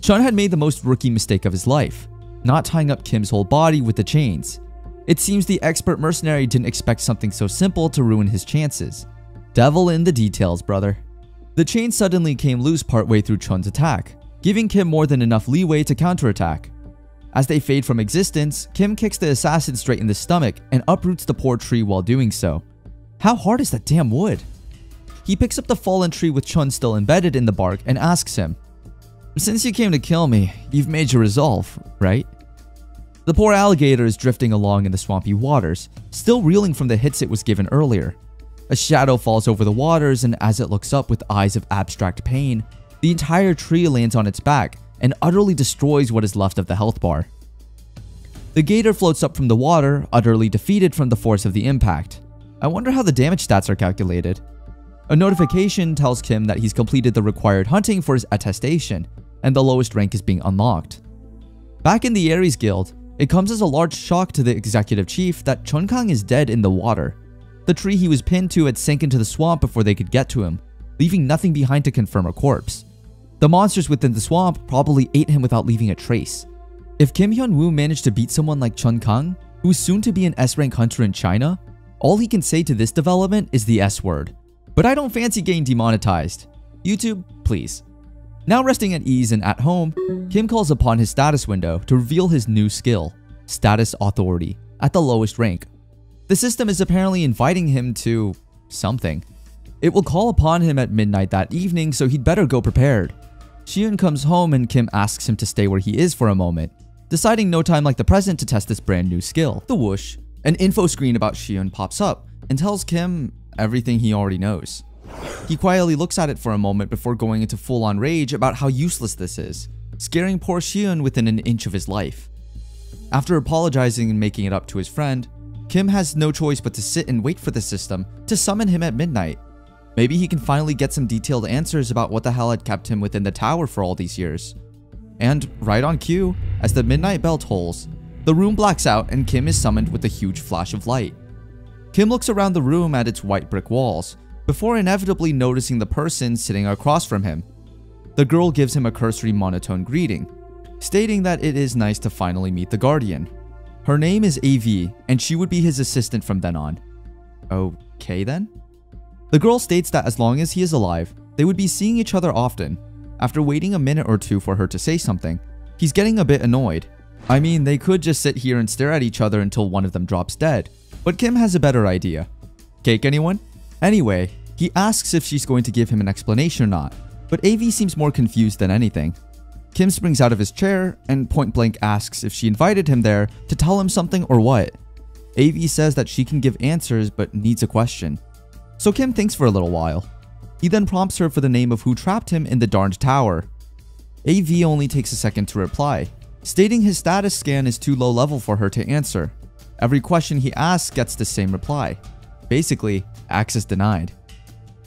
Chun had made the most rookie mistake of his life, not tying up Kim's whole body with the chains. It seems the expert mercenary didn't expect something so simple to ruin his chances. Devil in the details, brother. The chain suddenly came loose partway through Chun's attack, giving Kim more than enough leeway to counterattack. As they fade from existence, Kim kicks the assassin straight in the stomach and uproots the poor tree while doing so. How hard is that damn wood? He picks up the fallen tree with Chun still embedded in the bark and asks him, Since you came to kill me, you've made your resolve, right? The poor alligator is drifting along in the swampy waters, still reeling from the hits it was given earlier. A shadow falls over the waters, and as it looks up with eyes of abstract pain, the entire tree lands on its back and utterly destroys what is left of the health bar. The gator floats up from the water, utterly defeated from the force of the impact. I wonder how the damage stats are calculated. A notification tells Kim that he's completed the required hunting for his attestation, and the lowest rank is being unlocked. Back in the Ares Guild, it comes as a large shock to the executive chief that Chun Kang is dead in the water. The tree he was pinned to had sank into the swamp before they could get to him, leaving nothing behind to confirm a corpse. The monsters within the swamp probably ate him without leaving a trace. If Kim Hyun Woo managed to beat someone like Chun Kang, who's soon to be an S-rank hunter in China, all he can say to this development is the S word. But I don't fancy getting demonetized. YouTube, please. Now resting at ease and at home, Kim calls upon his status window to reveal his new skill, Status Authority, at the lowest rank. The system is apparently inviting him to something. It will call upon him at midnight that evening, so he'd better go prepared. Shion comes home and Kim asks him to stay where he is for a moment, deciding no time like the present to test this brand new skill. The whoosh, an info screen about Shion pops up and tells Kim everything he already knows. He quietly looks at it for a moment before going into full-on rage about how useless this is, scaring poor Shion within an inch of his life. After apologizing and making it up to his friend, Kim has no choice but to sit and wait for the system to summon him at midnight. Maybe he can finally get some detailed answers about what the hell had kept him within the tower for all these years. And right on cue, as the midnight bell tolls, the room blacks out and Kim is summoned with a huge flash of light. Kim looks around the room at its white brick walls, before inevitably noticing the person sitting across from him. The girl gives him a cursory monotone greeting, stating that it is nice to finally meet the Guardian. Her name is AV, and she would be his assistant from then on. Okay then? The girl states that as long as he is alive, they would be seeing each other often. After waiting a minute or two for her to say something, he's getting a bit annoyed. I mean, they could just sit here and stare at each other until one of them drops dead, but Kim has a better idea. Cake anyone? Anyway, he asks if she's going to give him an explanation or not, but AV seems more confused than anything. Kim springs out of his chair and point blank asks if she invited him there to tell him something or what. AV says that she can give answers but needs a question. So Kim thinks for a little while. He then prompts her for the name of who trapped him in the darned tower. AV only takes a second to reply, stating his status scan is too low level for her to answer. Every question he asks gets the same reply. Basically, access denied.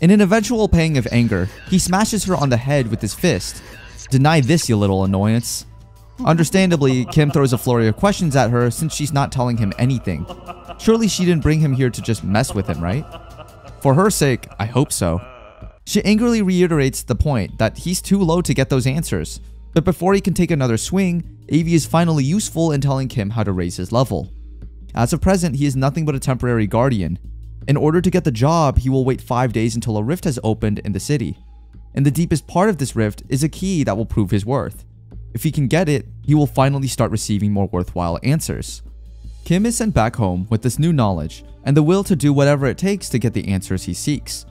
In an eventual pang of anger, he smashes her on the head with his fist. Deny this, you little annoyance. Understandably, Kim throws a flurry of questions at her since she's not telling him anything. Surely she didn't bring him here to just mess with him, right? For her sake, I hope so. She angrily reiterates the point that he's too low to get those answers, but before he can take another swing, AV is finally useful in telling Kim how to raise his level. As of present, he is nothing but a temporary guardian. In order to get the job, he will wait 5 days until a rift has opened in the city. And the deepest part of this rift is a key that will prove his worth. If he can get it, he will finally start receiving more worthwhile answers. Kim is sent back home with this new knowledge and the will to do whatever it takes to get the answers he seeks.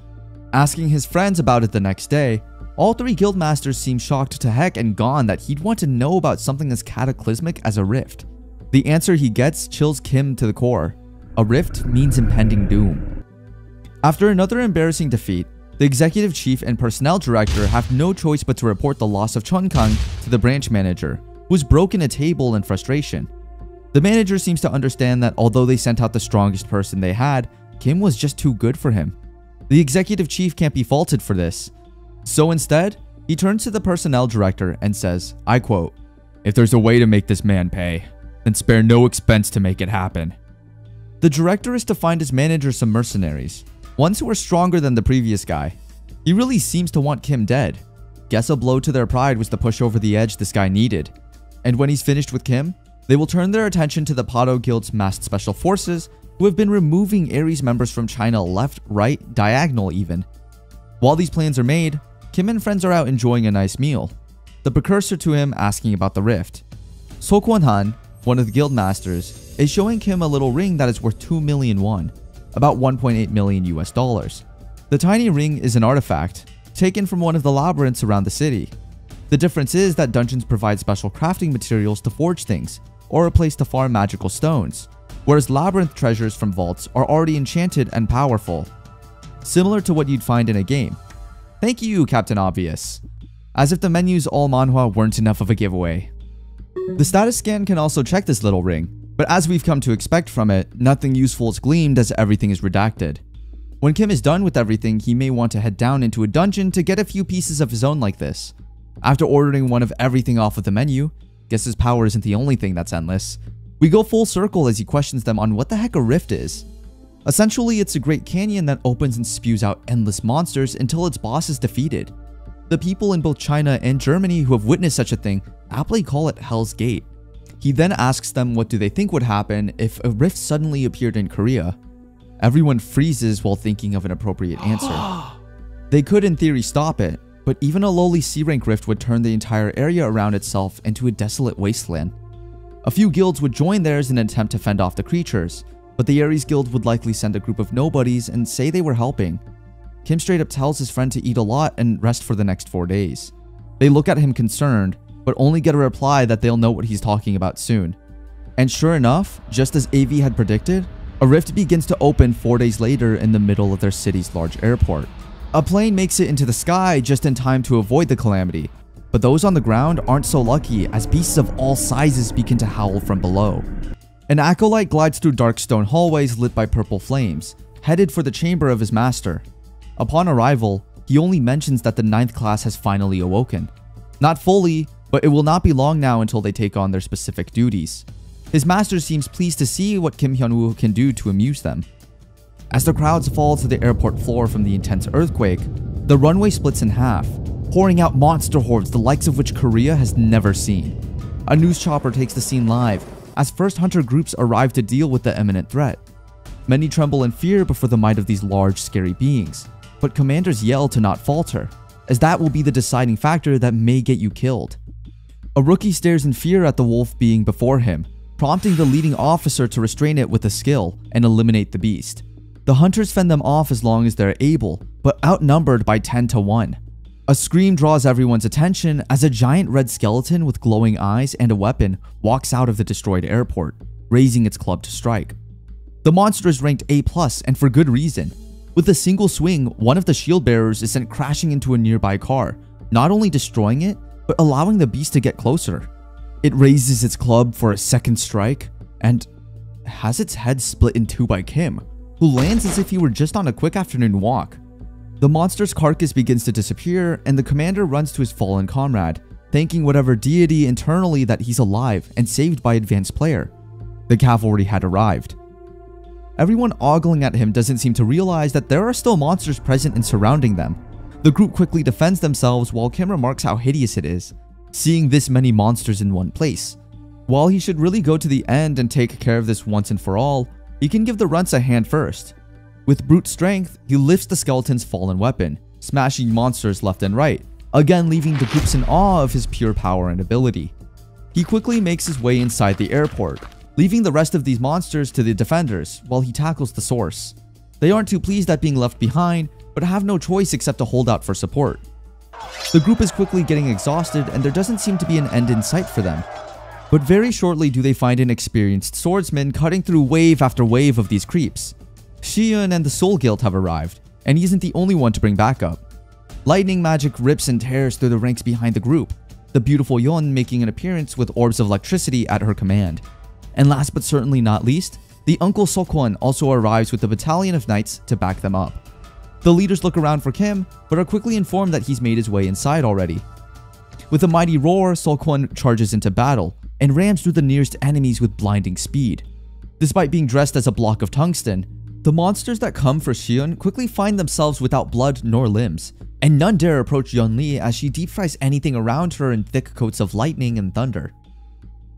Asking his friends about it the next day, all three guildmasters seem shocked to heck and gone that he'd want to know about something as cataclysmic as a rift. The answer he gets chills Kim to the core. A rift means impending doom. After another embarrassing defeat, the executive chief and personnel director have no choice but to report the loss of Chun Kang to the branch manager, who's broken a table in frustration. The manager seems to understand that although they sent out the strongest person they had, Kim was just too good for him. The executive chief can't be faulted for this. So instead, he turns to the personnel director and says, I quote, If there's a way to make this man pay, then spare no expense to make it happen. The director is to find his manager some mercenaries, ones who are stronger than the previous guy. He really seems to want Kim dead. Guess a blow to their pride was the push over the edge this guy needed. And when he's finished with Kim, they will turn their attention to the Pado Guild's masked special forces who have been removing Ares members from China left, right, diagonal even. While these plans are made, Kim and friends are out enjoying a nice meal. The precursor to him asking about the rift. So Kwon Han, one of the guild masters, is showing Kim a little ring that is worth 2 million won. about 1.8 million US dollars. The tiny ring is an artifact, taken from one of the labyrinths around the city. The difference is that dungeons provide special crafting materials to forge things, or a place to farm magical stones, whereas labyrinth treasures from vaults are already enchanted and powerful. Similar to what you'd find in a game. Thank you, Captain Obvious. As if the menu's all manhwa weren't enough of a giveaway. The status scan can also check this little ring, but as we've come to expect from it, nothing useful is gleamed as everything is redacted. When Kim is done with everything, he may want to head down into a dungeon to get a few pieces of his own like this. After ordering one of everything off of the menu, guess his power isn't the only thing that's endless, we go full circle as he questions them on what the heck a rift is. Essentially, it's a great canyon that opens and spews out endless monsters until its boss is defeated. The people in both China and Germany who have witnessed such a thing aptly call it Hell's Gate. He then asks them what do they think would happen if a rift suddenly appeared in Korea, Everyone freezes while thinking of an appropriate answer. they could in theory stop it, but even a lowly C-rank rift would turn the entire area around itself into a desolate wasteland. A few guilds would join theirs in an attempt to fend off the creatures, but the Ares Guild would likely send a group of nobodies and say they were helping. Kim straight up tells his friend to eat a lot and rest for the next four days. They look at him concerned, but only get a reply that they'll know what he's talking about soon. And sure enough, just as AV had predicted, a rift begins to open four days later in the middle of their city's large airport. A plane makes it into the sky just in time to avoid the calamity, but those on the ground aren't so lucky as beasts of all sizes begin to howl from below. An acolyte glides through dark stone hallways lit by purple flames, headed for the chamber of his master. Upon arrival, he only mentions that the ninth class has finally awoken. Not fully, but it will not be long now until they take on their specific duties. His master seems pleased to see what Kim Hyun-woo can do to amuse them. As the crowds fall to the airport floor from the intense earthquake, the runway splits in half, pouring out monster hordes the likes of which Korea has never seen. A news chopper takes the scene live as first hunter groups arrive to deal with the imminent threat. Many tremble in fear before the might of these large, scary beings, but commanders yell to not falter, as that will be the deciding factor that may get you killed. A rookie stares in fear at the wolf being before him, prompting the leading officer to restrain it with a skill and eliminate the beast. The hunters fend them off as long as they're able, but outnumbered by 10 to 1. A scream draws everyone's attention as a giant red skeleton with glowing eyes and a weapon walks out of the destroyed airport, raising its club to strike. The monster is ranked A+, and for good reason. With a single swing, one of the shield bearers is sent crashing into a nearby car, not only destroying it, but allowing the beast to get closer. It raises its club for a second strike and has its head split in two by Kim, who lands as if he were just on a quick afternoon walk. The monster's carcass begins to disappear and the commander runs to his fallen comrade, thanking whatever deity internally that he's alive and saved by advanced player. The cavalry had arrived. Everyone ogling at him doesn't seem to realize that there are still monsters present and surrounding them. The group quickly defends themselves while Kim remarks how hideous it is, seeing this many monsters in one place. While he should really go to the end and take care of this once and for all, he can give the runts a hand first. With brute strength, he lifts the skeleton's fallen weapon, smashing monsters left and right, again leaving the groups in awe of his pure power and ability. He quickly makes his way inside the airport, leaving the rest of these monsters to the defenders while he tackles the source. They aren't too pleased at being left behind, but have no choice except to hold out for support. The group is quickly getting exhausted and there doesn't seem to be an end in sight for them. But very shortly do they find an experienced swordsman cutting through wave after wave of these creeps. Shiyun and the Seoul Guild have arrived, and he isn't the only one to bring backup. Lightning magic rips and tears through the ranks behind the group, the beautiful Yon making an appearance with orbs of electricity at her command. And last but certainly not least, the Uncle Sokwon also arrives with a battalion of knights to back them up. The leaders look around for Kim, but are quickly informed that he's made his way inside already. With a mighty roar, Solkwon charges into battle and rams through the nearest enemies with blinding speed. Despite being dressed as a block of tungsten, the monsters that come for Shion quickly find themselves without blood nor limbs, and none dare approach Yun Li as she deep fries anything around her in thick coats of lightning and thunder.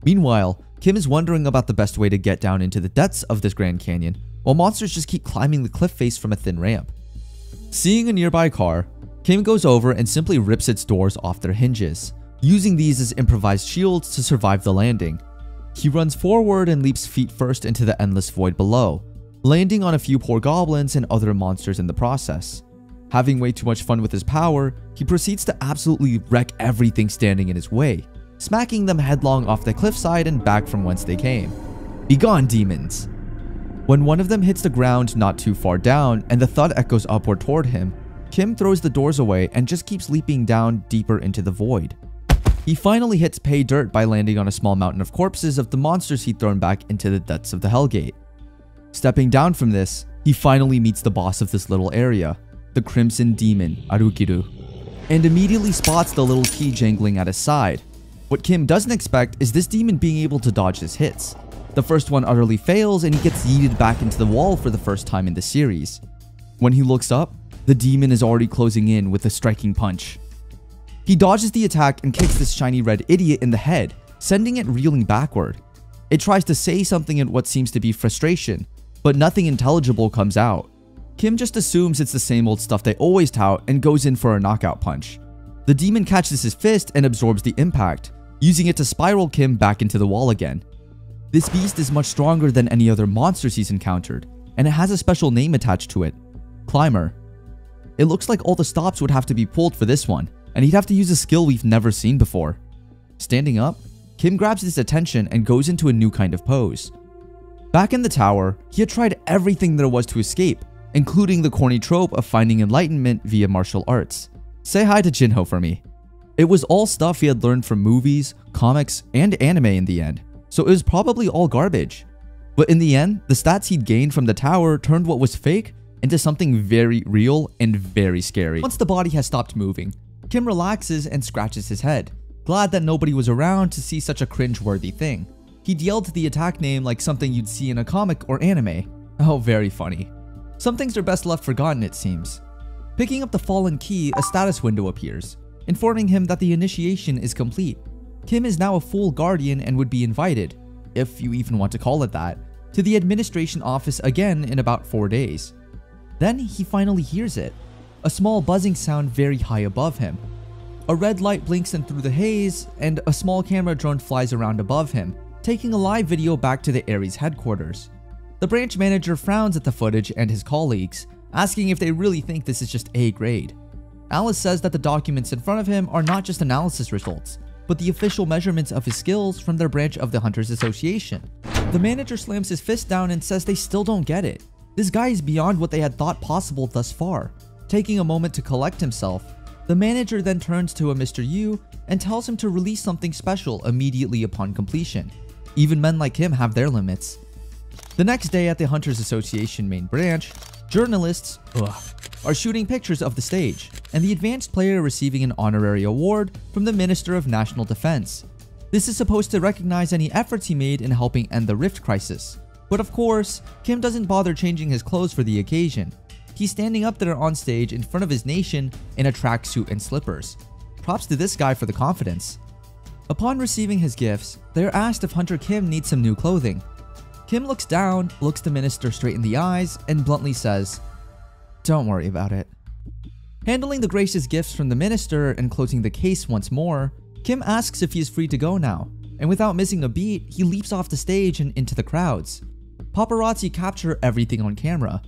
Meanwhile, Kim is wondering about the best way to get down into the depths of this Grand Canyon, while monsters just keep climbing the cliff face from a thin ramp. Seeing a nearby car, Kim goes over and simply rips its doors off their hinges, using these as improvised shields to survive the landing. He runs forward and leaps feet first into the endless void below, landing on a few poor goblins and other monsters in the process. Having way too much fun with his power, he proceeds to absolutely wreck everything standing in his way, smacking them headlong off the cliffside and back from whence they came. Begone, demons! When one of them hits the ground not too far down and the thud echoes upward toward him, Kim throws the doors away and just keeps leaping down deeper into the void. He finally hits pay dirt by landing on a small mountain of corpses of the monsters he'd thrown back into the depths of the Hellgate. Stepping down from this, he finally meets the boss of this little area, the Crimson Demon, Arukiru, and immediately spots the little key jangling at his side. What Kim doesn't expect is this demon being able to dodge his hits. The first one utterly fails and he gets yeeted back into the wall for the first time in the series. When he looks up, the demon is already closing in with a striking punch. He dodges the attack and kicks this shiny red idiot in the head, sending it reeling backward. It tries to say something in what seems to be frustration, but nothing intelligible comes out. Kim just assumes it's the same old stuff they always tout and goes in for a knockout punch. The demon catches his fist and absorbs the impact, using it to spiral Kim back into the wall again. This beast is much stronger than any other monsters he's encountered, and it has a special name attached to it, Climber. It looks like all the stops would have to be pulled for this one, and he'd have to use a skill we've never seen before. Standing up, Kim grabs his attention and goes into a new kind of pose. Back in the tower, he had tried everything there was to escape, including the corny trope of finding enlightenment via martial arts. Say hi to Jinho for me. It was all stuff he had learned from movies, comics, and anime in the end, so it was probably all garbage. But in the end, the stats he'd gained from the tower turned what was fake into something very real and very scary. Once the body has stopped moving, Kim relaxes and scratches his head, glad that nobody was around to see such a cringe-worthy thing. He'd yelled the attack name like something you'd see in a comic or anime. Oh, very funny. Some things are best left forgotten, it seems. Picking up the fallen key, a status window appears, informing him that the initiation is complete. Kim is now a full guardian and would be invited, if you even want to call it that, to the administration office again in about 4 days. Then he finally hears it, a small buzzing sound very high above him. A red light blinks in through the haze, and a small camera drone flies around above him, taking a live video back to the Ares headquarters. The branch manager frowns at the footage and his colleagues, asking if they really think this is just A grade. Alice says that the documents in front of him are not just analysis results, but the official measurements of his skills from their branch of the Hunters Association. The manager slams his fist down and says they still don't get it. This guy is beyond what they had thought possible thus far. Taking a moment to collect himself, the manager then turns to a Mr. Yu and tells him to release something special immediately upon completion. Even men like him have their limits. The next day at the Hunters Association main branch, journalists ugh, are shooting pictures of the stage, and the advanced player receiving an honorary award from the Minister of National Defense. This is supposed to recognize any efforts he made in helping end the Rift crisis. But of course, Kim doesn't bother changing his clothes for the occasion. He's standing up there on stage in front of his nation in a tracksuit and slippers. Props to this guy for the confidence. Upon receiving his gifts, they're asked if Hunter Kim needs some new clothing. Kim looks down, looks the minister straight in the eyes, and bluntly says, Don't worry about it. Handling the gracious gifts from the minister and closing the case once more, Kim asks if he is free to go now, and without missing a beat, he leaps off the stage and into the crowds. Paparazzi capture everything on camera.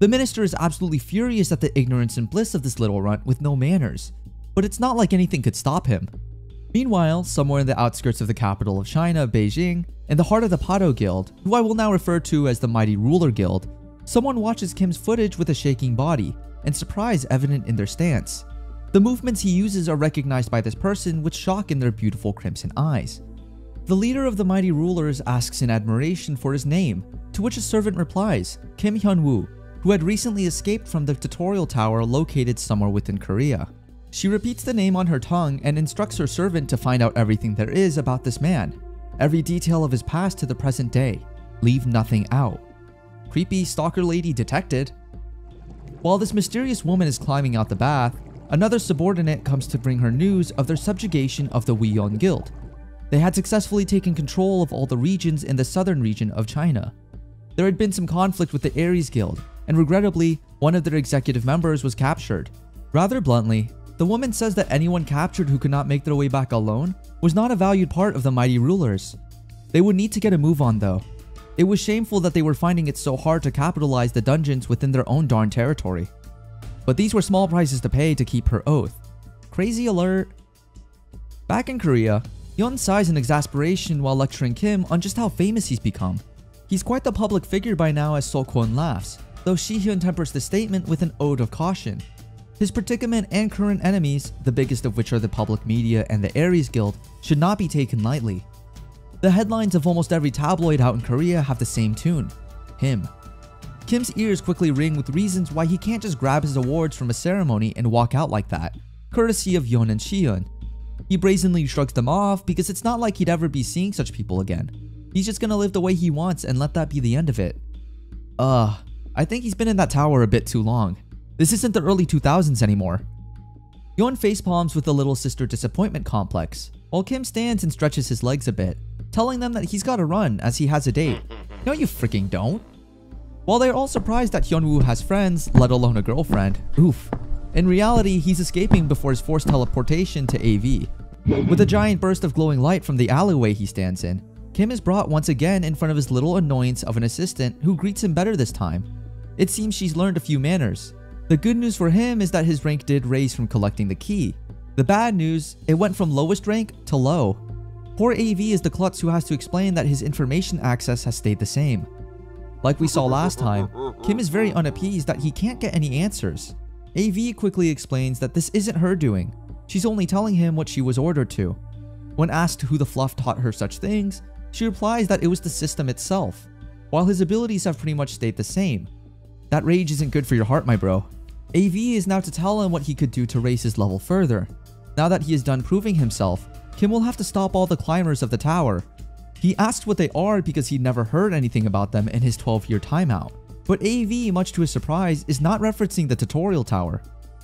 The minister is absolutely furious at the ignorance and bliss of this little runt with no manners, but it's not like anything could stop him. Meanwhile, somewhere in the outskirts of the capital of China, Beijing, in the heart of the Pado Guild, who I will now refer to as the Mighty Ruler Guild, someone watches Kim's footage with a shaking body and surprise evident in their stance. The movements he uses are recognized by this person with shock in their beautiful crimson eyes. The leader of the mighty rulers asks in admiration for his name, to which a servant replies, Kim Hyun-woo, who had recently escaped from the tutorial tower located somewhere within Korea. She repeats the name on her tongue and instructs her servant to find out everything there is about this man, every detail of his past to the present day, leave nothing out. Creepy stalker lady detected. While this mysterious woman is climbing out the bath, another subordinate comes to bring her news of their subjugation of the Weon Guild, they had successfully taken control of all the regions in the southern region of China. There had been some conflict with the Ares Guild, and regrettably, one of their executive members was captured. Rather bluntly, the woman says that anyone captured who could not make their way back alone was not a valued part of the mighty rulers. They would need to get a move on though. It was shameful that they were finding it so hard to capitalize the dungeons within their own darn territory. But these were small prices to pay to keep her oath. Crazy alert. Back in Korea, Yeon sighs in exasperation while lecturing Kim on just how famous he's become. He's quite the public figure by now as Sokwon laughs, though Shihyun tempers the statement with an ode of caution. His predicament and current enemies, the biggest of which are the public media and the Ares Guild, should not be taken lightly. The headlines of almost every tabloid out in Korea have the same tune him. Kim's ears quickly ring with reasons why he can't just grab his awards from a ceremony and walk out like that, courtesy of Yeon and Shihyun. He brazenly shrugs them off because it's not like he'd ever be seeing such people again. He's just gonna live the way he wants and let that be the end of it. Ugh, I think he's been in that tower a bit too long. This isn't the early 2000s anymore. Yeon facepalms with the little sister disappointment complex, while Kim stands and stretches his legs a bit, telling them that he's gotta run as he has a date. No, you freaking don't. While they're all surprised that Hyunwoo has friends, let alone a girlfriend, oof. In reality, he's escaping before his forced teleportation to AV. With a giant burst of glowing light from the alleyway he stands in, Kim is brought once again in front of his little annoyance of an assistant who greets him better this time. It seems she's learned a few manners. The good news for him is that his rank did raise from collecting the key. The bad news, it went from lowest rank to low. Poor AV is the klutz who has to explain that his information access has stayed the same. Like we saw last time, Kim is very unappeased that he can't get any answers. AV quickly explains that this isn't her doing, she's only telling him what she was ordered to. When asked who the fluff taught her such things, she replies that it was the system itself, while his abilities have pretty much stayed the same. That rage isn't good for your heart, my bro. AV is now to tell him what he could do to raise his level further. Now that he is done proving himself, Kim will have to stop all the climbers of the tower. He asked what they are because he'd never heard anything about them in his 12 year timeout. But AV, much to his surprise, is not referencing the tutorial tower.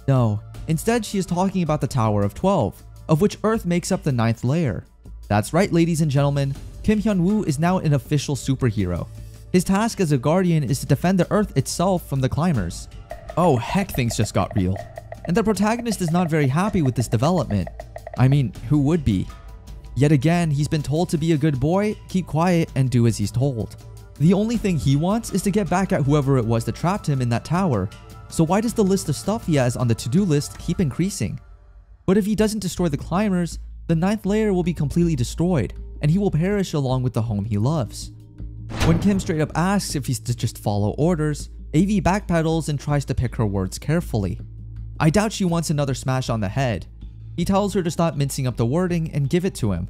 No, instead she is talking about the Tower of 12, of which Earth makes up the ninth layer. That's right ladies and gentlemen, Kim Hyun-woo is now an official superhero. His task as a guardian is to defend the Earth itself from the climbers. Oh heck things just got real. And the protagonist is not very happy with this development. I mean, who would be? Yet again, he's been told to be a good boy, keep quiet, and do as he's told. The only thing he wants is to get back at whoever it was that trapped him in that tower. So why does the list of stuff he has on the to-do list keep increasing? But if he doesn't destroy the climbers, the ninth layer will be completely destroyed, and he will perish along with the home he loves. When Kim straight up asks if he's to just follow orders, AV backpedals and tries to pick her words carefully. I doubt she wants another smash on the head, he tells her to stop mincing up the wording and give it to him.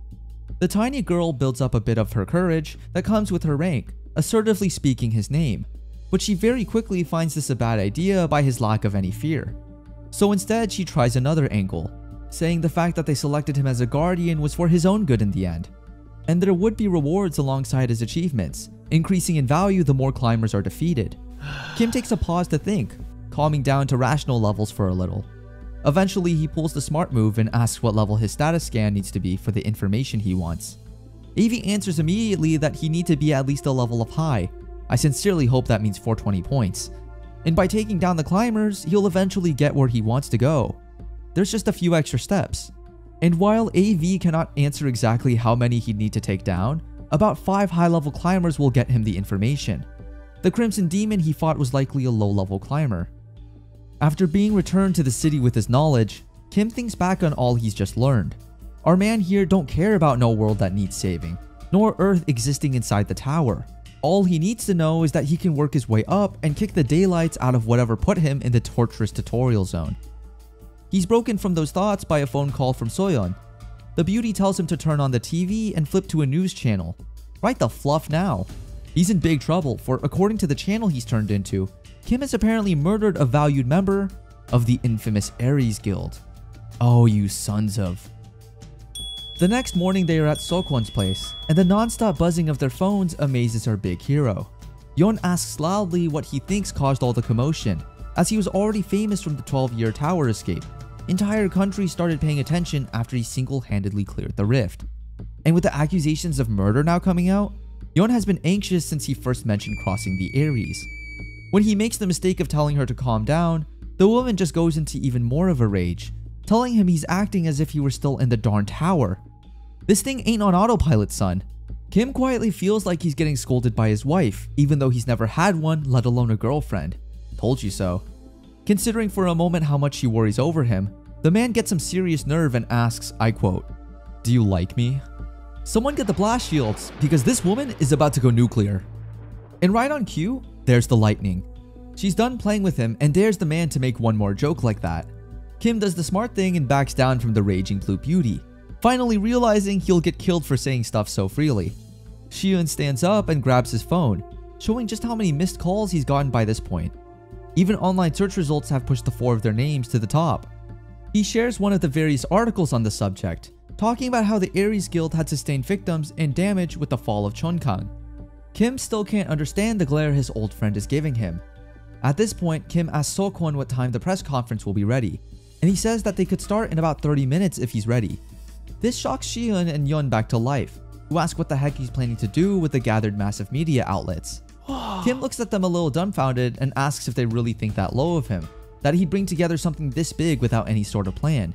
The tiny girl builds up a bit of her courage that comes with her rank, assertively speaking his name, but she very quickly finds this a bad idea by his lack of any fear. So instead, she tries another angle, saying the fact that they selected him as a guardian was for his own good in the end. And there would be rewards alongside his achievements, increasing in value the more climbers are defeated. Kim takes a pause to think, calming down to rational levels for a little. Eventually, he pulls the smart move and asks what level his status scan needs to be for the information he wants. AV answers immediately that he need to be at least a level of high. I sincerely hope that means 420 points. And by taking down the climbers, he'll eventually get where he wants to go. There's just a few extra steps. And while AV cannot answer exactly how many he'd need to take down, about 5 high level climbers will get him the information. The Crimson Demon he fought was likely a low level climber. After being returned to the city with his knowledge, Kim thinks back on all he's just learned. Our man here don't care about no world that needs saving, nor Earth existing inside the tower. All he needs to know is that he can work his way up and kick the daylights out of whatever put him in the torturous tutorial zone. He's broken from those thoughts by a phone call from Soyeon. The beauty tells him to turn on the TV and flip to a news channel. Write the fluff now. He's in big trouble, for according to the channel he's turned into, Kim has apparently murdered a valued member of the infamous Ares Guild. Oh, you sons of. The next morning, they are at Sokwon's place, and the non-stop buzzing of their phones amazes our big hero. Yeon asks loudly what he thinks caused all the commotion, as he was already famous from the 12-year tower escape. Entire countries started paying attention after he single-handedly cleared the rift. And with the accusations of murder now coming out, Yeon has been anxious since he first mentioned crossing the Ares. When he makes the mistake of telling her to calm down, the woman just goes into even more of a rage, telling him he's acting as if he were still in the darn tower. This thing ain't on autopilot, son. Kim quietly feels like he's getting scolded by his wife, even though he's never had one, let alone a girlfriend. Told you so. Considering for a moment how much she worries over him, the man gets some serious nerve and asks, I quote, Do you like me? Someone get the blast shields, because this woman is about to go nuclear. And right on cue, there's the lightning. She's done playing with him and dares the man to make one more joke like that. Kim does the smart thing and backs down from the raging blue beauty, finally realizing he'll get killed for saying stuff so freely. Shion stands up and grabs his phone, showing just how many missed calls he's gotten by this point. Even online search results have pushed the four of their names to the top. He shares one of the various articles on the subject, talking about how the Ares Guild had sustained victims and damage with the fall of Chunkang. Kim still can't understand the glare his old friend is giving him. At this point, Kim asks Seokwon what time the press conference will be ready, and he says that they could start in about 30 minutes if he's ready. This shocks Shion and Yun back to life, who ask what the heck he's planning to do with the gathered massive media outlets. Kim looks at them a little dumbfounded and asks if they really think that low of him, that he'd bring together something this big without any sort of plan.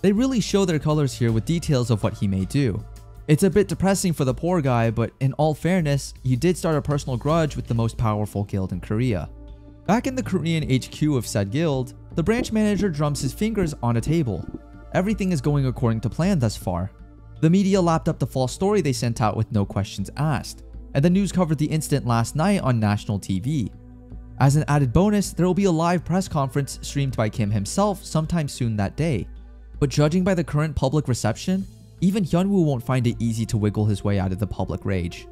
They really show their colors here with details of what he may do. It's a bit depressing for the poor guy, but in all fairness, he did start a personal grudge with the most powerful guild in Korea. Back in the Korean HQ of said guild, the branch manager drums his fingers on a table. Everything is going according to plan thus far, the media lapped up the false story they sent out with no questions asked, and the news covered the incident last night on national TV. As an added bonus, there will be a live press conference streamed by Kim himself sometime soon that day. But judging by the current public reception, even Hyunwoo won't find it easy to wiggle his way out of the public rage.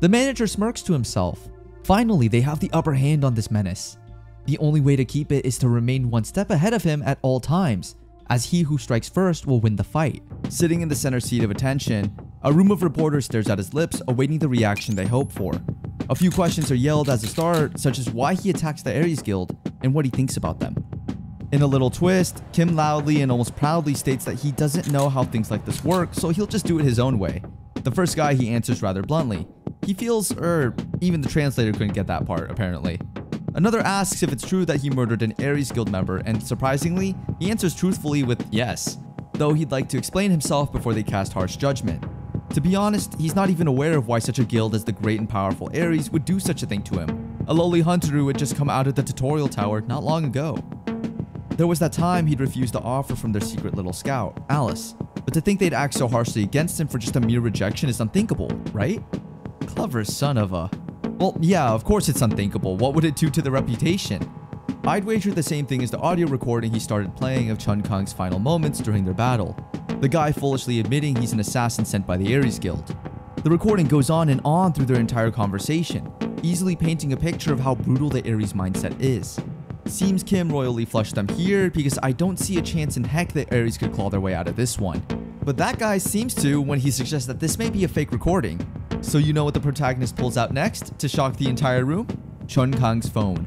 The manager smirks to himself. Finally, they have the upper hand on this menace. The only way to keep it is to remain one step ahead of him at all times as he who strikes first will win the fight. Sitting in the center seat of attention, a room of reporters stares at his lips, awaiting the reaction they hope for. A few questions are yelled as a start, such as why he attacks the Ares Guild and what he thinks about them. In a little twist, Kim loudly and almost proudly states that he doesn't know how things like this work, so he'll just do it his own way. The first guy he answers rather bluntly. He feels, er, even the translator couldn't get that part, apparently. Another asks if it's true that he murdered an Ares Guild member, and surprisingly, he answers truthfully with yes, though he'd like to explain himself before they cast harsh judgment. To be honest, he's not even aware of why such a guild as the great and powerful Ares would do such a thing to him, a lowly hunter who had just come out of the tutorial tower not long ago. There was that time he'd refused the offer from their secret little scout, Alice, but to think they'd act so harshly against him for just a mere rejection is unthinkable, right? Clever son of a... Well, yeah, of course it's unthinkable. What would it do to the reputation? I'd wager the same thing as the audio recording he started playing of Chunkang's final moments during their battle. The guy foolishly admitting he's an assassin sent by the Ares Guild. The recording goes on and on through their entire conversation, easily painting a picture of how brutal the Ares mindset is. Seems Kim royally flushed them here because I don't see a chance in heck that Ares could claw their way out of this one. But that guy seems to when he suggests that this may be a fake recording. So you know what the protagonist pulls out next to shock the entire room? Chunkang's phone.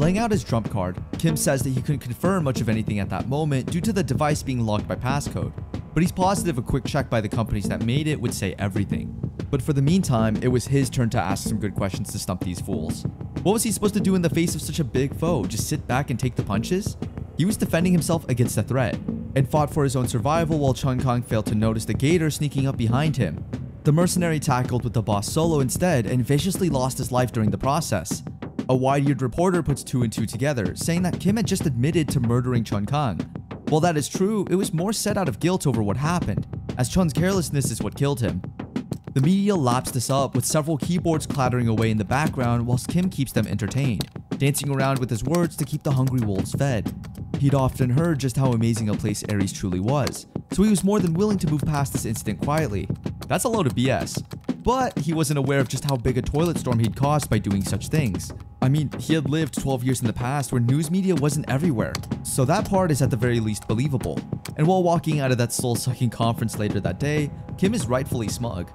Laying out his trump card, Kim says that he couldn't confirm much of anything at that moment due to the device being locked by passcode, but he's positive a quick check by the companies that made it would say everything. But for the meantime, it was his turn to ask some good questions to stump these fools. What was he supposed to do in the face of such a big foe? Just sit back and take the punches? He was defending himself against a threat, and fought for his own survival while Chung Chunkang failed to notice the gator sneaking up behind him. The mercenary tackled with the boss solo instead and viciously lost his life during the process. A wide-eared reporter puts two and two together, saying that Kim had just admitted to murdering Chunkang. While that is true, it was more set out of guilt over what happened, as Chun's carelessness is what killed him. The media laps this up with several keyboards clattering away in the background whilst Kim keeps them entertained, dancing around with his words to keep the hungry wolves fed. He'd often heard just how amazing a place Ares truly was, so he was more than willing to move past this incident quietly. That's a load of BS. But he wasn't aware of just how big a toilet storm he'd caused by doing such things. I mean, he had lived 12 years in the past where news media wasn't everywhere, so that part is at the very least believable. And while walking out of that soul-sucking conference later that day, Kim is rightfully smug.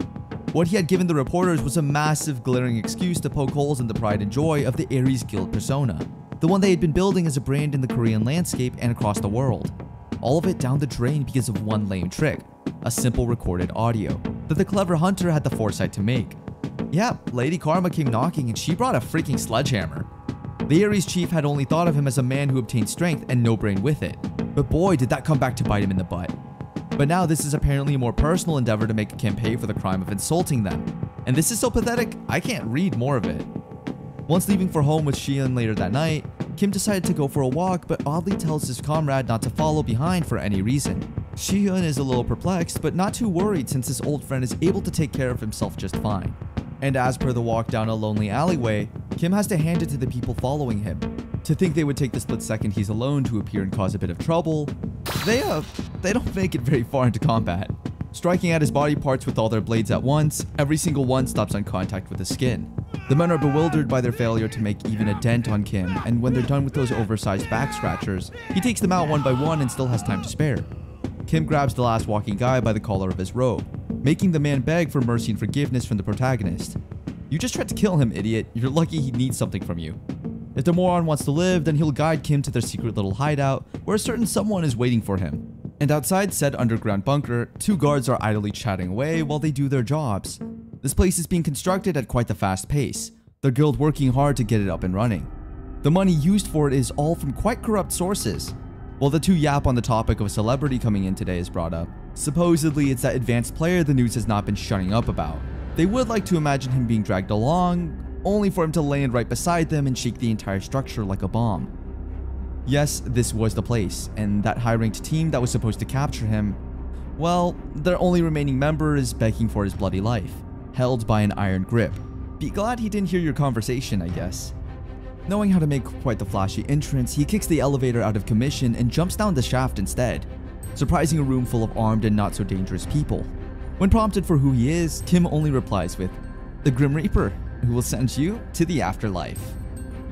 What he had given the reporters was a massive glaring excuse to poke holes in the pride and joy of the Ares Guild persona the one they had been building as a brand in the Korean landscape and across the world. All of it down the drain because of one lame trick, a simple recorded audio, that the clever hunter had the foresight to make. Yeah, Lady Karma came knocking and she brought a freaking sledgehammer. The Ares chief had only thought of him as a man who obtained strength and no brain with it, but boy did that come back to bite him in the butt. But now this is apparently a more personal endeavor to make Kim pay for the crime of insulting them. And this is so pathetic, I can't read more of it. Once leaving for home with Shion later that night, Kim decided to go for a walk but oddly tells his comrade not to follow behind for any reason. Shion is a little perplexed but not too worried since his old friend is able to take care of himself just fine. And as per the walk down a lonely alleyway, Kim has to hand it to the people following him. To think they would take the split second he's alone to appear and cause a bit of trouble, they uh, they don't make it very far into combat. Striking at his body parts with all their blades at once, every single one stops on contact with the skin. The men are bewildered by their failure to make even a dent on Kim, and when they're done with those oversized back scratchers, he takes them out one by one and still has time to spare. Kim grabs the last walking guy by the collar of his robe, making the man beg for mercy and forgiveness from the protagonist. You just tried to kill him, idiot. You're lucky he needs something from you. If the moron wants to live, then he'll guide Kim to their secret little hideout, where a certain someone is waiting for him. And outside said underground bunker, two guards are idly chatting away while they do their jobs. This place is being constructed at quite the fast pace, the guild working hard to get it up and running. The money used for it is all from quite corrupt sources. While the two yap on the topic of a celebrity coming in today is brought up, supposedly it's that advanced player the news has not been shutting up about. They would like to imagine him being dragged along, only for him to land right beside them and shake the entire structure like a bomb. Yes, this was the place, and that high-ranked team that was supposed to capture him, well, their only remaining member is begging for his bloody life, held by an iron grip. Be glad he didn't hear your conversation, I guess. Knowing how to make quite the flashy entrance, he kicks the elevator out of commission and jumps down the shaft instead, surprising a room full of armed and not so dangerous people. When prompted for who he is, Kim only replies with, The Grim Reaper, who will send you to the afterlife.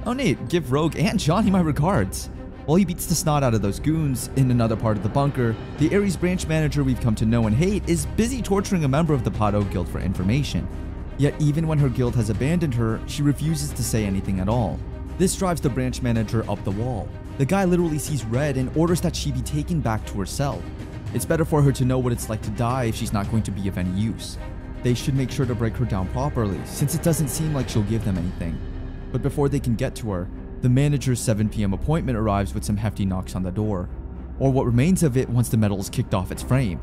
Oh neat, give Rogue and Johnny my regards. While he beats the snot out of those goons, in another part of the bunker, the Ares branch manager we've come to know and hate is busy torturing a member of the Pado Guild for information. Yet even when her guild has abandoned her, she refuses to say anything at all. This drives the branch manager up the wall. The guy literally sees red and orders that she be taken back to her cell. It's better for her to know what it's like to die if she's not going to be of any use. They should make sure to break her down properly, since it doesn't seem like she'll give them anything. But before they can get to her, the manager's 7pm appointment arrives with some hefty knocks on the door, or what remains of it once the metal is kicked off its frame.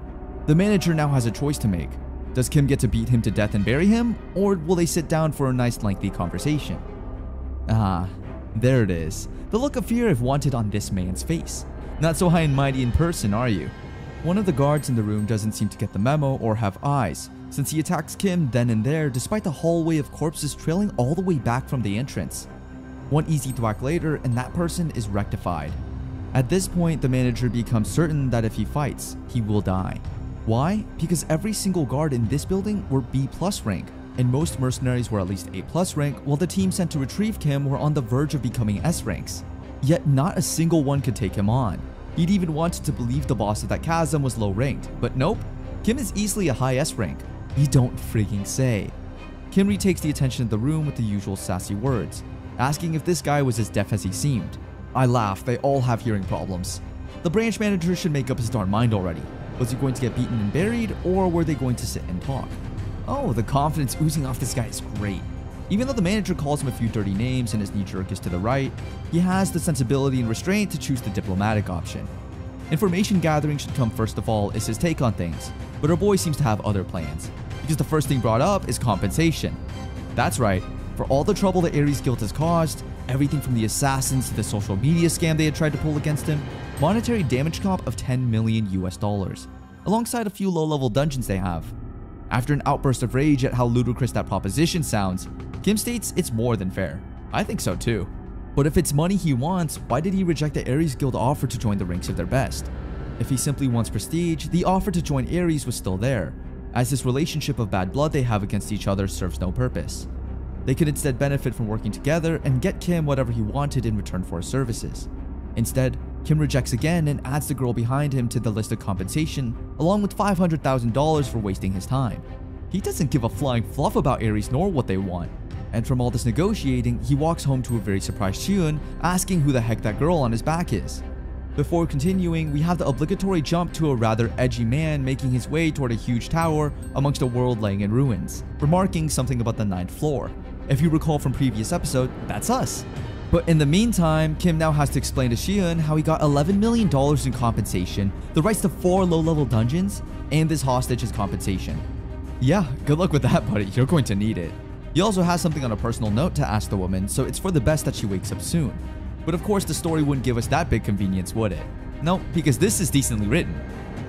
The manager now has a choice to make. Does Kim get to beat him to death and bury him, or will they sit down for a nice lengthy conversation? Ah, there it is. The look of fear I've wanted on this man's face. Not so high and mighty in person, are you? One of the guards in the room doesn't seem to get the memo or have eyes, since he attacks Kim then and there despite the hallway of corpses trailing all the way back from the entrance. One easy thwack later, and that person is rectified. At this point, the manager becomes certain that if he fights, he will die. Why? Because every single guard in this building were B plus rank, and most mercenaries were at least A plus rank, while the team sent to retrieve Kim were on the verge of becoming S ranks. Yet not a single one could take him on. He'd even wanted to believe the boss of that chasm was low ranked, but nope, Kim is easily a high S rank. You don't freaking say. Kim retakes the attention of the room with the usual sassy words asking if this guy was as deaf as he seemed. I laugh, they all have hearing problems. The branch manager should make up his darn mind already. Was he going to get beaten and buried, or were they going to sit and talk? Oh, the confidence oozing off this guy is great. Even though the manager calls him a few dirty names and his knee jerk is to the right, he has the sensibility and restraint to choose the diplomatic option. Information gathering should come first of all is his take on things, but our boy seems to have other plans, because the first thing brought up is compensation. That's right, for all the trouble that Ares Guild has caused, everything from the assassins to the social media scam they had tried to pull against him, monetary damage comp of 10 million US dollars, alongside a few low-level dungeons they have. After an outburst of rage at how ludicrous that proposition sounds, Kim states it's more than fair. I think so too. But if it's money he wants, why did he reject the Ares Guild offer to join the ranks of their best? If he simply wants prestige, the offer to join Ares was still there, as this relationship of bad blood they have against each other serves no purpose. They could instead benefit from working together and get Kim whatever he wanted in return for his services. Instead, Kim rejects again and adds the girl behind him to the list of compensation, along with $500,000 for wasting his time. He doesn't give a flying fluff about Ares nor what they want. And from all this negotiating, he walks home to a very surprised Shion, asking who the heck that girl on his back is. Before continuing, we have the obligatory jump to a rather edgy man making his way toward a huge tower amongst a world laying in ruins, remarking something about the ninth floor. If you recall from previous episode, that's us. But in the meantime, Kim now has to explain to Shion how he got $11 million in compensation, the rights to four low-level dungeons, and this hostage as compensation. Yeah, good luck with that, buddy. You're going to need it. He also has something on a personal note to ask the woman, so it's for the best that she wakes up soon. But of course, the story wouldn't give us that big convenience, would it? No, because this is decently written.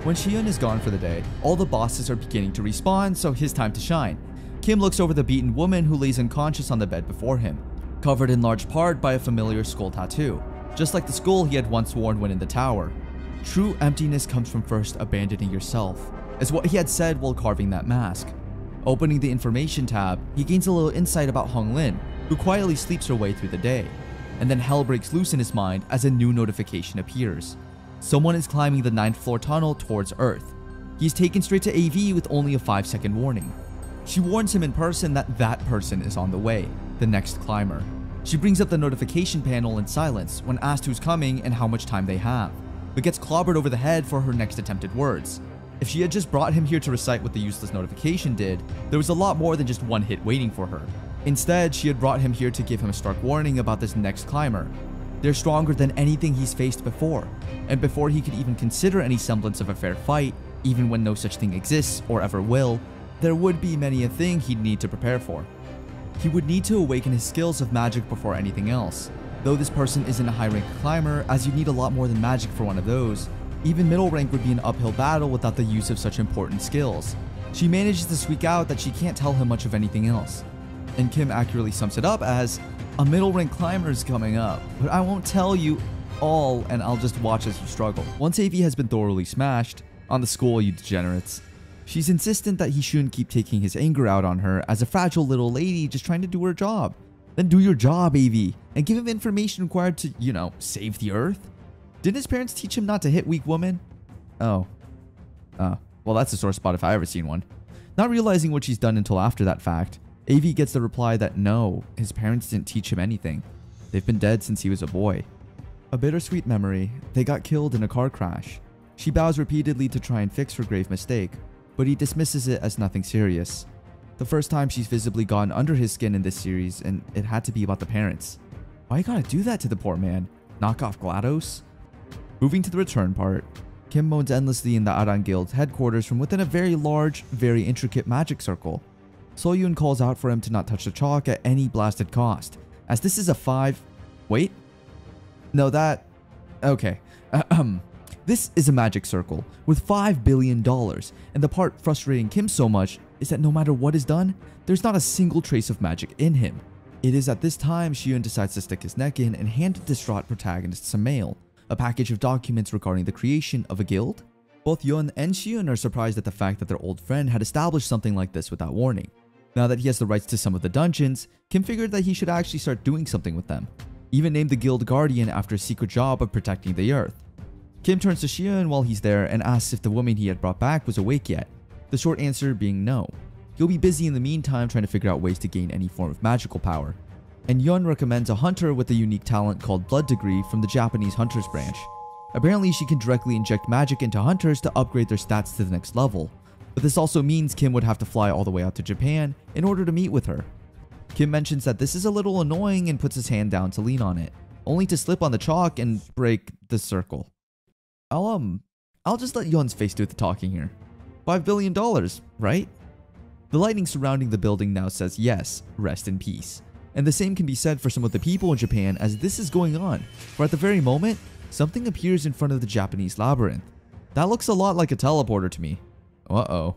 When Shion is gone for the day, all the bosses are beginning to respawn, so his time to shine. Kim looks over the beaten woman who lays unconscious on the bed before him, covered in large part by a familiar skull tattoo, just like the skull he had once worn when in the tower. True emptiness comes from first abandoning yourself, is what he had said while carving that mask. Opening the information tab, he gains a little insight about Hong Lin, who quietly sleeps her way through the day. And then hell breaks loose in his mind as a new notification appears. Someone is climbing the 9th floor tunnel towards Earth. He's taken straight to AV with only a 5 second warning. She warns him in person that that person is on the way, the next climber. She brings up the notification panel in silence when asked who's coming and how much time they have, but gets clobbered over the head for her next attempted words. If she had just brought him here to recite what the useless notification did, there was a lot more than just one hit waiting for her. Instead, she had brought him here to give him a stark warning about this next climber. They're stronger than anything he's faced before, and before he could even consider any semblance of a fair fight, even when no such thing exists or ever will, there would be many a thing he'd need to prepare for. He would need to awaken his skills of magic before anything else. Though this person isn't a high rank climber, as you'd need a lot more than magic for one of those, even middle rank would be an uphill battle without the use of such important skills. She manages to squeak out that she can't tell him much of anything else. And Kim accurately sums it up as, a middle rank climber is coming up, but I won't tell you all and I'll just watch as you struggle. Once AV has been thoroughly smashed, on the school you degenerates, she's insistent that he shouldn't keep taking his anger out on her as a fragile little lady just trying to do her job. Then do your job, AV, and give him information required to, you know, save the earth. Didn't his parents teach him not to hit weak women? Oh. Oh. Well, that's a sore spot if I ever seen one. Not realizing what she's done until after that fact, AV gets the reply that no, his parents didn't teach him anything. They've been dead since he was a boy. A bittersweet memory, they got killed in a car crash. She bows repeatedly to try and fix her grave mistake, but he dismisses it as nothing serious. The first time she's visibly gotten under his skin in this series, and it had to be about the parents. Why you gotta do that to the poor man? Knock off GLaDOS? Moving to the return part, Kim moans endlessly in the Aran Guild's headquarters from within a very large, very intricate magic circle. Soyun calls out for him to not touch the chalk at any blasted cost, as this is a 5... Wait? No, that... Okay. Ahem. Um, This is a magic circle with $5 billion, and the part frustrating Kim so much is that no matter what is done, there's not a single trace of magic in him. It is at this time Shion decides to stick his neck in and hand the distraught protagonist some mail, a package of documents regarding the creation of a guild. Both Yun and Shion are surprised at the fact that their old friend had established something like this without warning. Now that he has the rights to some of the dungeons, Kim figured that he should actually start doing something with them. Even named the guild guardian after a secret job of protecting the earth. Kim turns to Shion while he's there and asks if the woman he had brought back was awake yet, the short answer being no. He'll be busy in the meantime trying to figure out ways to gain any form of magical power and Yun recommends a hunter with a unique talent called Blood Degree from the Japanese Hunters branch. Apparently, she can directly inject magic into hunters to upgrade their stats to the next level, but this also means Kim would have to fly all the way out to Japan in order to meet with her. Kim mentions that this is a little annoying and puts his hand down to lean on it, only to slip on the chalk and break the circle. I'll, um, I'll just let Yon's face do the talking here. $5 billion, right? The lightning surrounding the building now says yes, rest in peace. And the same can be said for some of the people in Japan as this is going on, for at the very moment, something appears in front of the Japanese labyrinth. That looks a lot like a teleporter to me. Uh-oh.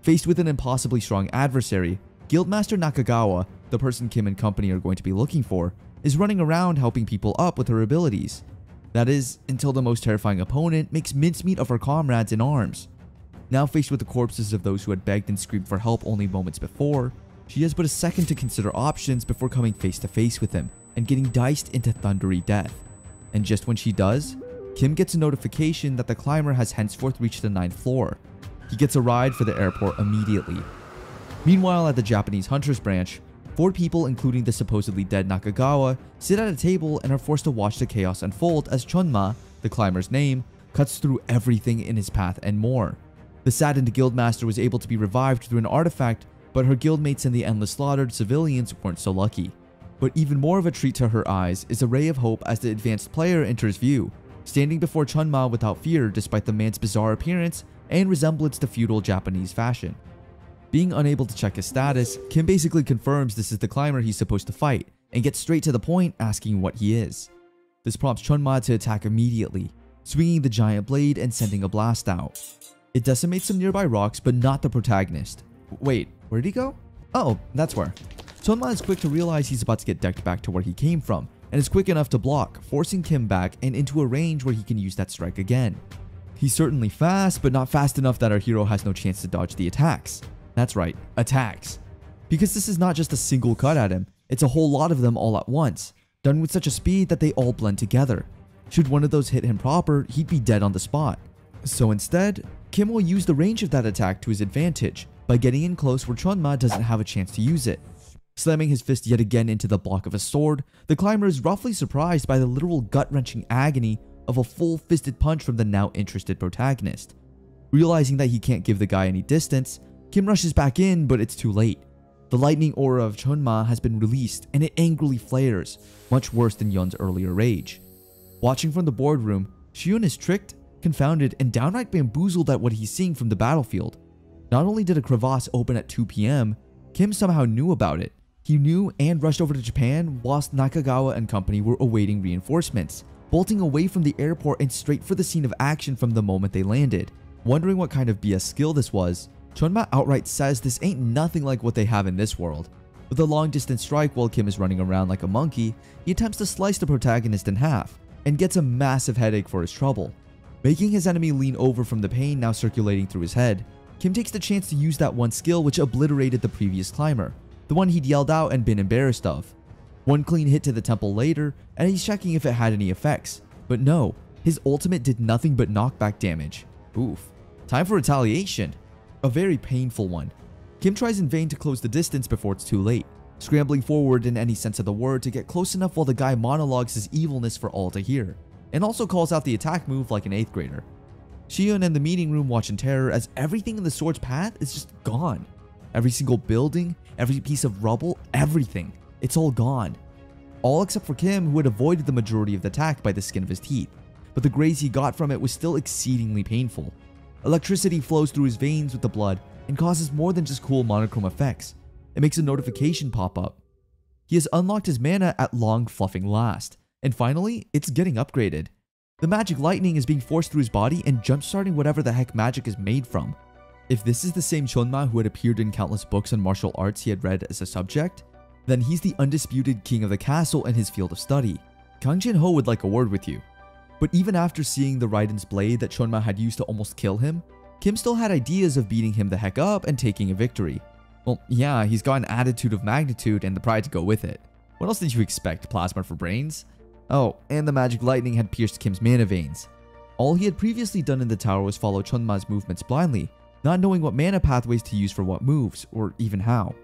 Faced with an impossibly strong adversary, Guildmaster Nakagawa, the person Kim and company are going to be looking for, is running around helping people up with her abilities. That is, until the most terrifying opponent makes mincemeat of her comrades in arms. Now faced with the corpses of those who had begged and screamed for help only moments before, she has but a second to consider options before coming face to face with him and getting diced into thundery death. And just when she does, Kim gets a notification that the climber has henceforth reached the 9th floor. He gets a ride for the airport immediately. Meanwhile, at the Japanese Hunters branch, four people including the supposedly dead Nakagawa sit at a table and are forced to watch the chaos unfold as Chunma, the climber's name, cuts through everything in his path and more. The saddened guildmaster was able to be revived through an artifact but her guildmates and the endless slaughtered civilians weren't so lucky. But even more of a treat to her eyes is a ray of hope as the advanced player enters view, standing before Chunma without fear despite the man's bizarre appearance and resemblance to feudal Japanese fashion. Being unable to check his status, Kim basically confirms this is the climber he's supposed to fight, and gets straight to the point asking what he is. This prompts Chunma to attack immediately, swinging the giant blade and sending a blast out. It decimates some nearby rocks, but not the protagonist. Wait, where did he go? Oh, that's where. Chunma is quick to realize he's about to get decked back to where he came from, and is quick enough to block, forcing Kim back and into a range where he can use that strike again. He's certainly fast, but not fast enough that our hero has no chance to dodge the attacks. That's right, attacks. Because this is not just a single cut at him, it's a whole lot of them all at once, done with such a speed that they all blend together. Should one of those hit him proper, he'd be dead on the spot. So instead, Kim will use the range of that attack to his advantage by getting in close where Chunma doesn't have a chance to use it. Slamming his fist yet again into the block of a sword, the climber is roughly surprised by the literal gut-wrenching agony of a full-fisted punch from the now interested protagonist. Realizing that he can't give the guy any distance, Kim rushes back in, but it's too late. The lightning aura of Chunma has been released and it angrily flares, much worse than Yun's earlier rage. Watching from the boardroom, Shion is tricked, confounded, and downright bamboozled at what he's seeing from the battlefield. Not only did a crevasse open at 2 p.m., Kim somehow knew about it. He knew and rushed over to Japan whilst Nakagawa and company were awaiting reinforcements, bolting away from the airport and straight for the scene of action from the moment they landed. Wondering what kind of BS skill this was, Chunma outright says this ain't nothing like what they have in this world. With a long distance strike while Kim is running around like a monkey, he attempts to slice the protagonist in half, and gets a massive headache for his trouble. Making his enemy lean over from the pain now circulating through his head, Kim takes the chance to use that one skill which obliterated the previous climber, the one he'd yelled out and been embarrassed of. One clean hit to the temple later, and he's checking if it had any effects, but no, his ultimate did nothing but knockback damage. Oof. Time for retaliation a very painful one. Kim tries in vain to close the distance before it's too late, scrambling forward in any sense of the word to get close enough while the guy monologues his evilness for all to hear, and also calls out the attack move like an 8th grader. Shion and the meeting room watch in terror as everything in the sword's path is just gone. Every single building, every piece of rubble, everything. It's all gone. All except for Kim who had avoided the majority of the attack by the skin of his teeth, but the graze he got from it was still exceedingly painful. Electricity flows through his veins with the blood and causes more than just cool monochrome effects. It makes a notification pop up. He has unlocked his mana at long fluffing last, and finally, it's getting upgraded. The magic lightning is being forced through his body and jumpstarting whatever the heck magic is made from. If this is the same Chunma who had appeared in countless books on martial arts he had read as a subject, then he's the undisputed king of the castle in his field of study. Kang Jin Ho would like a word with you. But even after seeing the Raiden's blade that Chunma had used to almost kill him, Kim still had ideas of beating him the heck up and taking a victory. Well, yeah, he's got an attitude of magnitude and the pride to go with it. What else did you expect, plasma for brains? Oh, and the magic lightning had pierced Kim's mana veins. All he had previously done in the tower was follow Chunma's movements blindly, not knowing what mana pathways to use for what moves, or even how.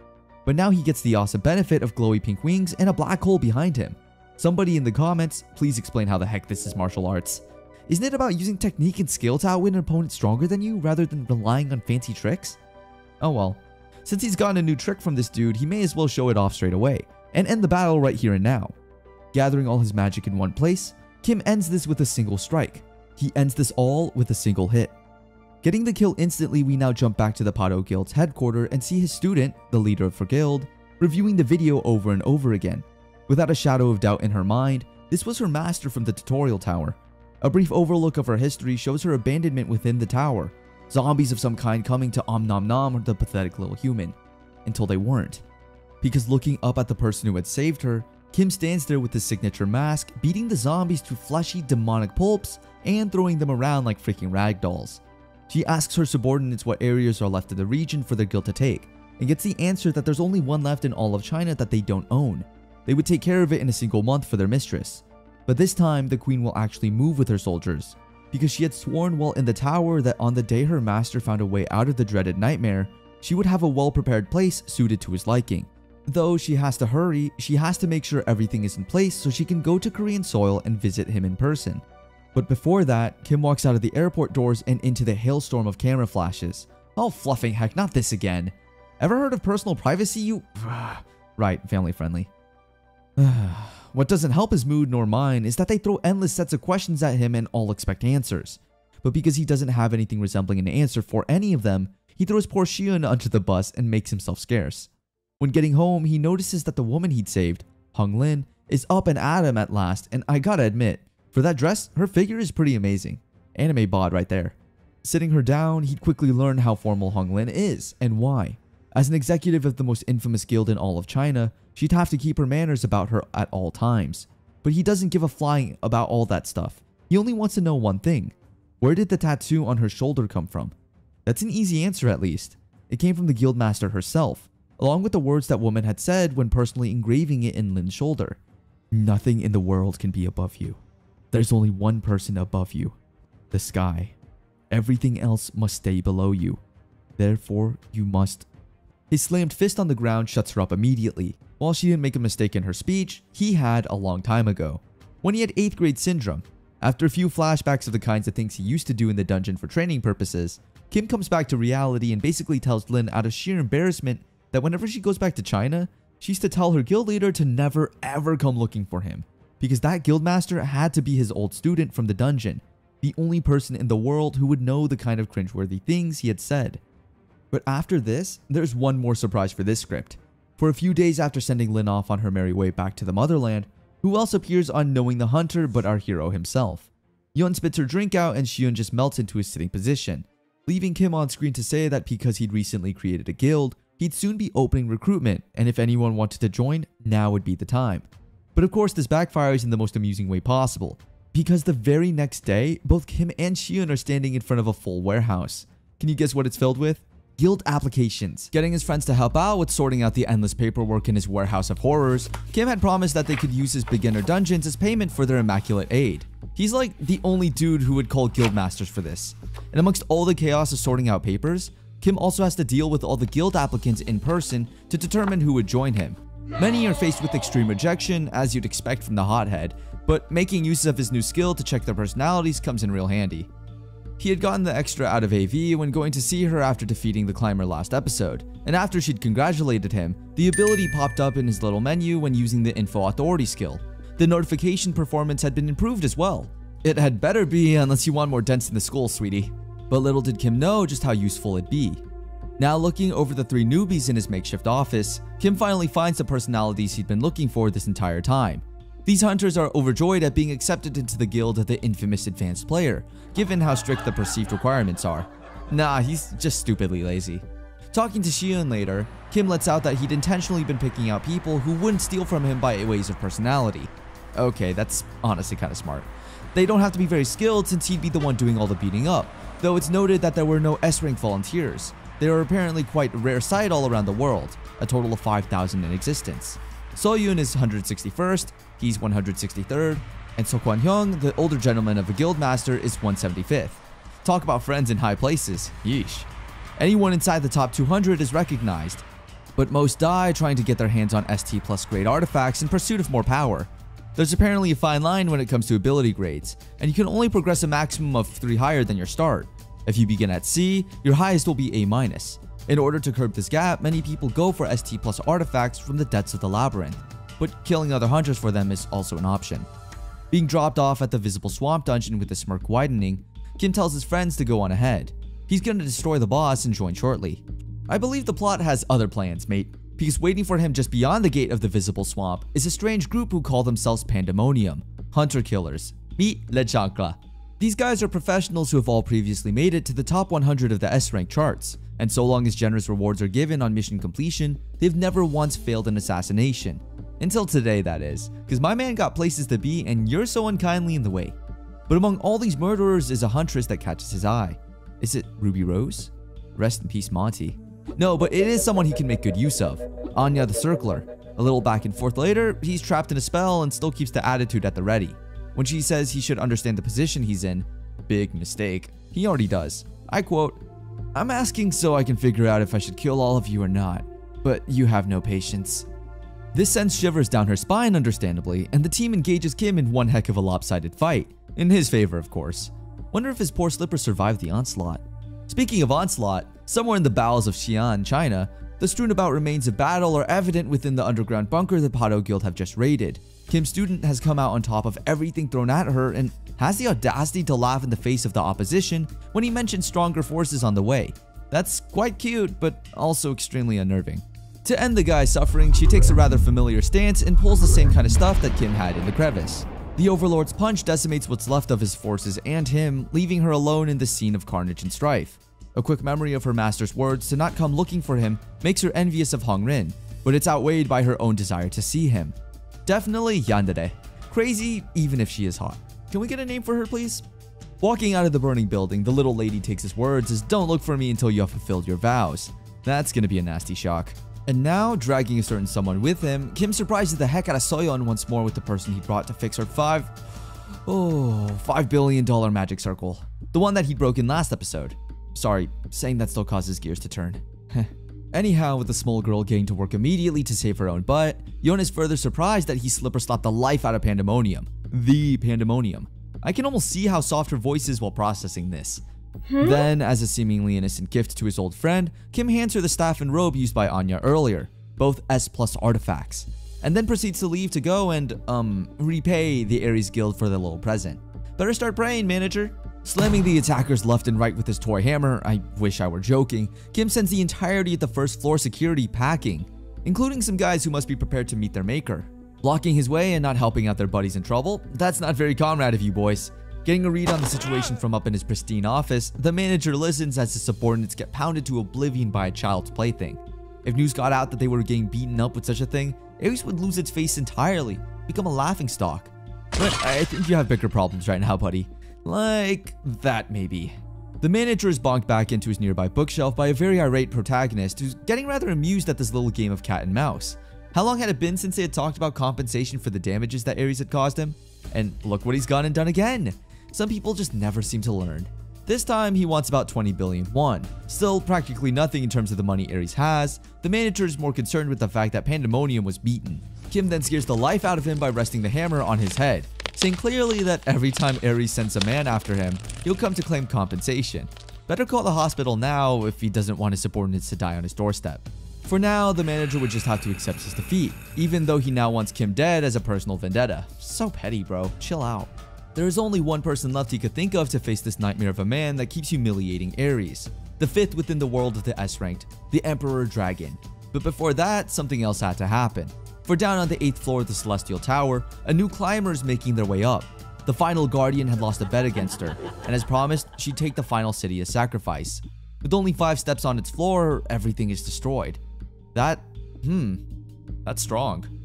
But now he gets the awesome benefit of glowy pink wings and a black hole behind him. Somebody in the comments, please explain how the heck this is martial arts. Isn't it about using technique and skill to outwit an opponent stronger than you rather than relying on fancy tricks? Oh well. Since he's gotten a new trick from this dude, he may as well show it off straight away, and end the battle right here and now. Gathering all his magic in one place, Kim ends this with a single strike. He ends this all with a single hit. Getting the kill instantly, we now jump back to the Pado Guild's headquarters and see his student, the leader of her guild, reviewing the video over and over again, Without a shadow of doubt in her mind, this was her master from the tutorial tower. A brief overlook of her history shows her abandonment within the tower, zombies of some kind coming to Om Nom Nom the pathetic little human, until they weren't. Because looking up at the person who had saved her, Kim stands there with his signature mask, beating the zombies to fleshy demonic pulps and throwing them around like freaking rag dolls. She asks her subordinates what areas are left in the region for their guild to take, and gets the answer that there's only one left in all of China that they don't own, they would take care of it in a single month for their mistress. But this time, the queen will actually move with her soldiers, because she had sworn while in the tower that on the day her master found a way out of the dreaded nightmare, she would have a well-prepared place suited to his liking. Though she has to hurry, she has to make sure everything is in place so she can go to Korean soil and visit him in person. But before that, Kim walks out of the airport doors and into the hailstorm of camera flashes. Oh fluffing heck, not this again. Ever heard of personal privacy, you... right, family friendly. what doesn't help his mood nor mine is that they throw endless sets of questions at him and all expect answers. But because he doesn't have anything resembling an answer for any of them, he throws poor Shion under the bus and makes himself scarce. When getting home, he notices that the woman he'd saved, Hung Lin, is up and at him at last, and I gotta admit, for that dress, her figure is pretty amazing. Anime bod right there. Sitting her down, he'd quickly learn how formal Hung Lin is and why. As an executive of the most infamous guild in all of China, she'd have to keep her manners about her at all times. But he doesn't give a flying about all that stuff. He only wants to know one thing. Where did the tattoo on her shoulder come from? That's an easy answer at least. It came from the guildmaster herself, along with the words that woman had said when personally engraving it in Lin's shoulder. Nothing in the world can be above you. There's only one person above you. The sky. Everything else must stay below you. Therefore, you must his slammed fist on the ground shuts her up immediately. While she didn't make a mistake in her speech, he had a long time ago. When he had 8th grade syndrome. After a few flashbacks of the kinds of things he used to do in the dungeon for training purposes, Kim comes back to reality and basically tells Lin out of sheer embarrassment that whenever she goes back to China, she's to tell her guild leader to never ever come looking for him. Because that guildmaster had to be his old student from the dungeon, the only person in the world who would know the kind of cringeworthy things he had said. But after this, there's one more surprise for this script. For a few days after sending Lin off on her merry way back to the motherland, who else appears on Knowing the Hunter but our hero himself? Yun spits her drink out and Shion just melts into his sitting position, leaving Kim on screen to say that because he'd recently created a guild, he'd soon be opening recruitment, and if anyone wanted to join, now would be the time. But of course, this backfires in the most amusing way possible, because the very next day, both Kim and Shion are standing in front of a full warehouse. Can you guess what it's filled with? Guild applications. Getting his friends to help out with sorting out the endless paperwork in his warehouse of horrors, Kim had promised that they could use his beginner dungeons as payment for their immaculate aid. He's like the only dude who would call guild masters for this. And amongst all the chaos of sorting out papers, Kim also has to deal with all the guild applicants in person to determine who would join him. Many are faced with extreme rejection, as you'd expect from the hothead, but making use of his new skill to check their personalities comes in real handy. He had gotten the extra out of AV when going to see her after defeating the climber last episode, and after she'd congratulated him, the ability popped up in his little menu when using the Info Authority skill. The notification performance had been improved as well. It had better be unless you want more dents in the skull, sweetie. But little did Kim know just how useful it'd be. Now looking over the three newbies in his makeshift office, Kim finally finds the personalities he'd been looking for this entire time. These hunters are overjoyed at being accepted into the guild of the infamous advanced player, given how strict the perceived requirements are. Nah, he's just stupidly lazy. Talking to Shion later, Kim lets out that he'd intentionally been picking out people who wouldn't steal from him by ways of personality. Okay, that's honestly kinda smart. They don't have to be very skilled since he'd be the one doing all the beating up, though it's noted that there were no S-rank volunteers. They are apparently quite a rare sight all around the world, a total of 5,000 in existence. Soyun is 161st, he's 163rd, and Sokwan Hyung, the older gentleman of a guildmaster, is 175th. Talk about friends in high places, yeesh. Anyone inside the top 200 is recognized, but most die trying to get their hands on ST plus grade artifacts in pursuit of more power. There's apparently a fine line when it comes to ability grades, and you can only progress a maximum of 3 higher than your start. If you begin at C, your highest will be A-. In order to curb this gap, many people go for ST plus artifacts from the depths of the labyrinth, but killing other hunters for them is also an option. Being dropped off at the visible swamp dungeon with the smirk widening, Kim tells his friends to go on ahead. He's gonna destroy the boss and join shortly. I believe the plot has other plans, mate, because waiting for him just beyond the gate of the visible swamp is a strange group who call themselves Pandemonium, hunter killers. Meet Le Chancla. These guys are professionals who have all previously made it to the top 100 of the S-rank charts, and so long as generous rewards are given on mission completion, they've never once failed an assassination. Until today, that is, because my man got places to be and you're so unkindly in the way. But among all these murderers is a huntress that catches his eye. Is it Ruby Rose? Rest in peace, Monty. No, but it is someone he can make good use of. Anya the Circler. A little back and forth later, he's trapped in a spell and still keeps the attitude at the ready. When she says he should understand the position he's in, big mistake, he already does. I quote, I'm asking so I can figure out if I should kill all of you or not, but you have no patience. This sends shivers down her spine understandably, and the team engages Kim in one heck of a lopsided fight. In his favor, of course. Wonder if his poor slipper survived the onslaught. Speaking of onslaught, somewhere in the bowels of Xi'an, China, The strewn about remains of battle are evident within the underground bunker the Pado Guild have just raided. Kim's student has come out on top of everything thrown at her and has the audacity to laugh in the face of the opposition when he mentions stronger forces on the way. That's quite cute, but also extremely unnerving. To end the guy's suffering, she takes a rather familiar stance and pulls the same kind of stuff that Kim had in the crevice. The Overlord's punch decimates what's left of his forces and him, leaving her alone in the scene of carnage and strife. A quick memory of her master's words to not come looking for him makes her envious of Hong Rin, but it's outweighed by her own desire to see him. Definitely yandere. Crazy even if she is hot. Can we get a name for her please? Walking out of the burning building, the little lady takes his words as don't look for me until you have fulfilled your vows. That's gonna be a nasty shock. And now, dragging a certain someone with him, Kim surprises the heck out of Soyeon once more with the person he brought to fix her five... Oh, $5 billion magic circle. The one that he broke in last episode. Sorry, saying that still causes gears to turn. Anyhow, with the small girl getting to work immediately to save her own butt, Yon is further surprised that he slipper slapped the life out of Pandemonium. The Pandemonium. I can almost see how soft her voice is while processing this. Hmm? Then, as a seemingly innocent gift to his old friend, Kim hands her the staff and robe used by Anya earlier, both S plus artifacts, and then proceeds to leave to go and, um, repay the Ares Guild for the little present. Better start praying, manager. Slamming the attackers left and right with his toy hammer, I wish I were joking, Kim sends the entirety of the first floor security packing, including some guys who must be prepared to meet their maker. Blocking his way and not helping out their buddies in trouble, that's not very comrade of you boys. Getting a read on the situation from up in his pristine office, the manager listens as his subordinates get pounded to oblivion by a child's plaything. If news got out that they were getting beaten up with such a thing, Ares would lose its face entirely, become a laughingstock. But I think you have bigger problems right now, buddy. Like that, maybe. The manager is bonked back into his nearby bookshelf by a very irate protagonist who's getting rather amused at this little game of cat and mouse. How long had it been since they had talked about compensation for the damages that Ares had caused him? And look what he's gone and done again. Some people just never seem to learn. This time, he wants about 20 billion won. Still practically nothing in terms of the money Ares has. The manager is more concerned with the fact that Pandemonium was beaten. Kim then scares the life out of him by resting the hammer on his head, saying clearly that every time Ares sends a man after him, he'll come to claim compensation. Better call the hospital now if he doesn't want his subordinates to die on his doorstep. For now, the manager would just have to accept his defeat, even though he now wants Kim dead as a personal vendetta. So petty, bro. Chill out. There is only one person left he could think of to face this nightmare of a man that keeps humiliating Ares. The fifth within the world of the S-ranked, the Emperor Dragon. But before that, something else had to happen. For down on the 8th floor of the Celestial Tower, a new climber is making their way up. The final Guardian had lost a bet against her, and as promised, she'd take the final city as sacrifice. With only 5 steps on its floor, everything is destroyed. That, hmm, that's strong.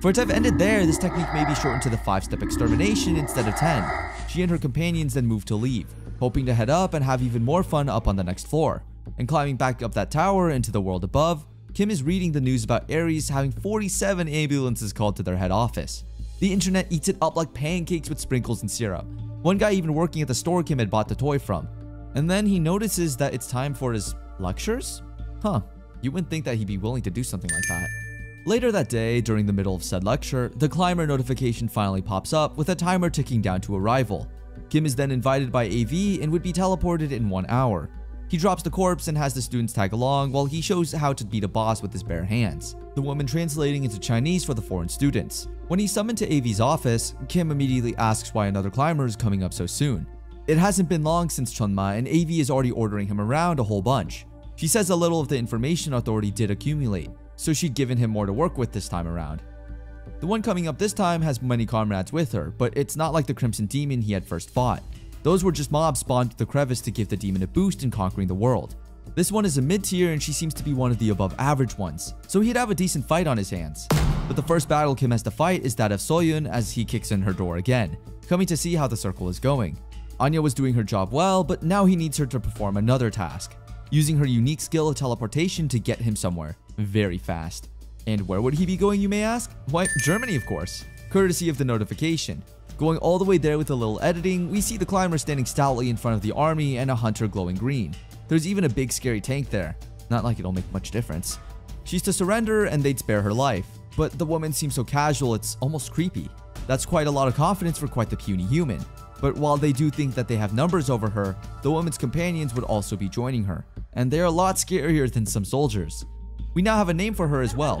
For it to have ended there, this technique may be shortened to the 5-step extermination instead of 10. She and her companions then move to leave, hoping to head up and have even more fun up on the next floor. And climbing back up that tower into the world above, Kim is reading the news about Ares having 47 ambulances called to their head office. The internet eats it up like pancakes with sprinkles and syrup. One guy even working at the store Kim had bought the toy from. And then he notices that it's time for his lectures? Huh, you wouldn't think that he'd be willing to do something like that. Later that day, during the middle of said lecture, the climber notification finally pops up with a timer ticking down to arrival. Kim is then invited by AV and would be teleported in one hour. He drops the corpse and has the students tag along while he shows how to beat a boss with his bare hands, the woman translating into Chinese for the foreign students. When he's summoned to AV's office, Kim immediately asks why another climber is coming up so soon. It hasn't been long since Chunma and AV is already ordering him around a whole bunch. She says a little of the information Authority did accumulate, so she'd given him more to work with this time around. The one coming up this time has many comrades with her, but it's not like the Crimson Demon he had first fought. Those were just mobs spawned to the crevice to give the demon a boost in conquering the world. This one is a mid tier and she seems to be one of the above average ones, so he'd have a decent fight on his hands. But the first battle Kim has to fight is that of Soyun as he kicks in her door again, coming to see how the circle is going. Anya was doing her job well, but now he needs her to perform another task, using her unique skill of teleportation to get him somewhere very fast. And where would he be going, you may ask? Why, Germany, of course. Courtesy of the notification. Going all the way there with a little editing, we see the climber standing stoutly in front of the army and a hunter glowing green. There's even a big scary tank there. Not like it'll make much difference. She's to surrender and they'd spare her life. But the woman seems so casual, it's almost creepy. That's quite a lot of confidence for quite the puny human. But while they do think that they have numbers over her, the woman's companions would also be joining her. And they're a lot scarier than some soldiers. We now have a name for her as well,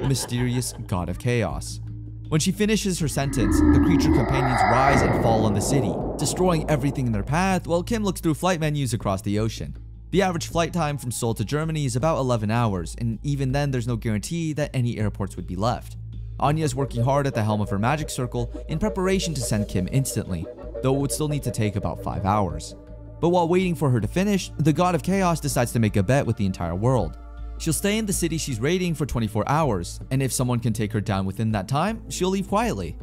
the mysterious God of Chaos. When she finishes her sentence, the creature companions rise and fall on the city, destroying everything in their path while Kim looks through flight menus across the ocean. The average flight time from Seoul to Germany is about 11 hours, and even then there's no guarantee that any airports would be left. Anya is working hard at the helm of her magic circle in preparation to send Kim instantly, though it would still need to take about 5 hours. But while waiting for her to finish, the God of Chaos decides to make a bet with the entire world. She'll stay in the city she's raiding for 24 hours, and if someone can take her down within that time, she'll leave quietly.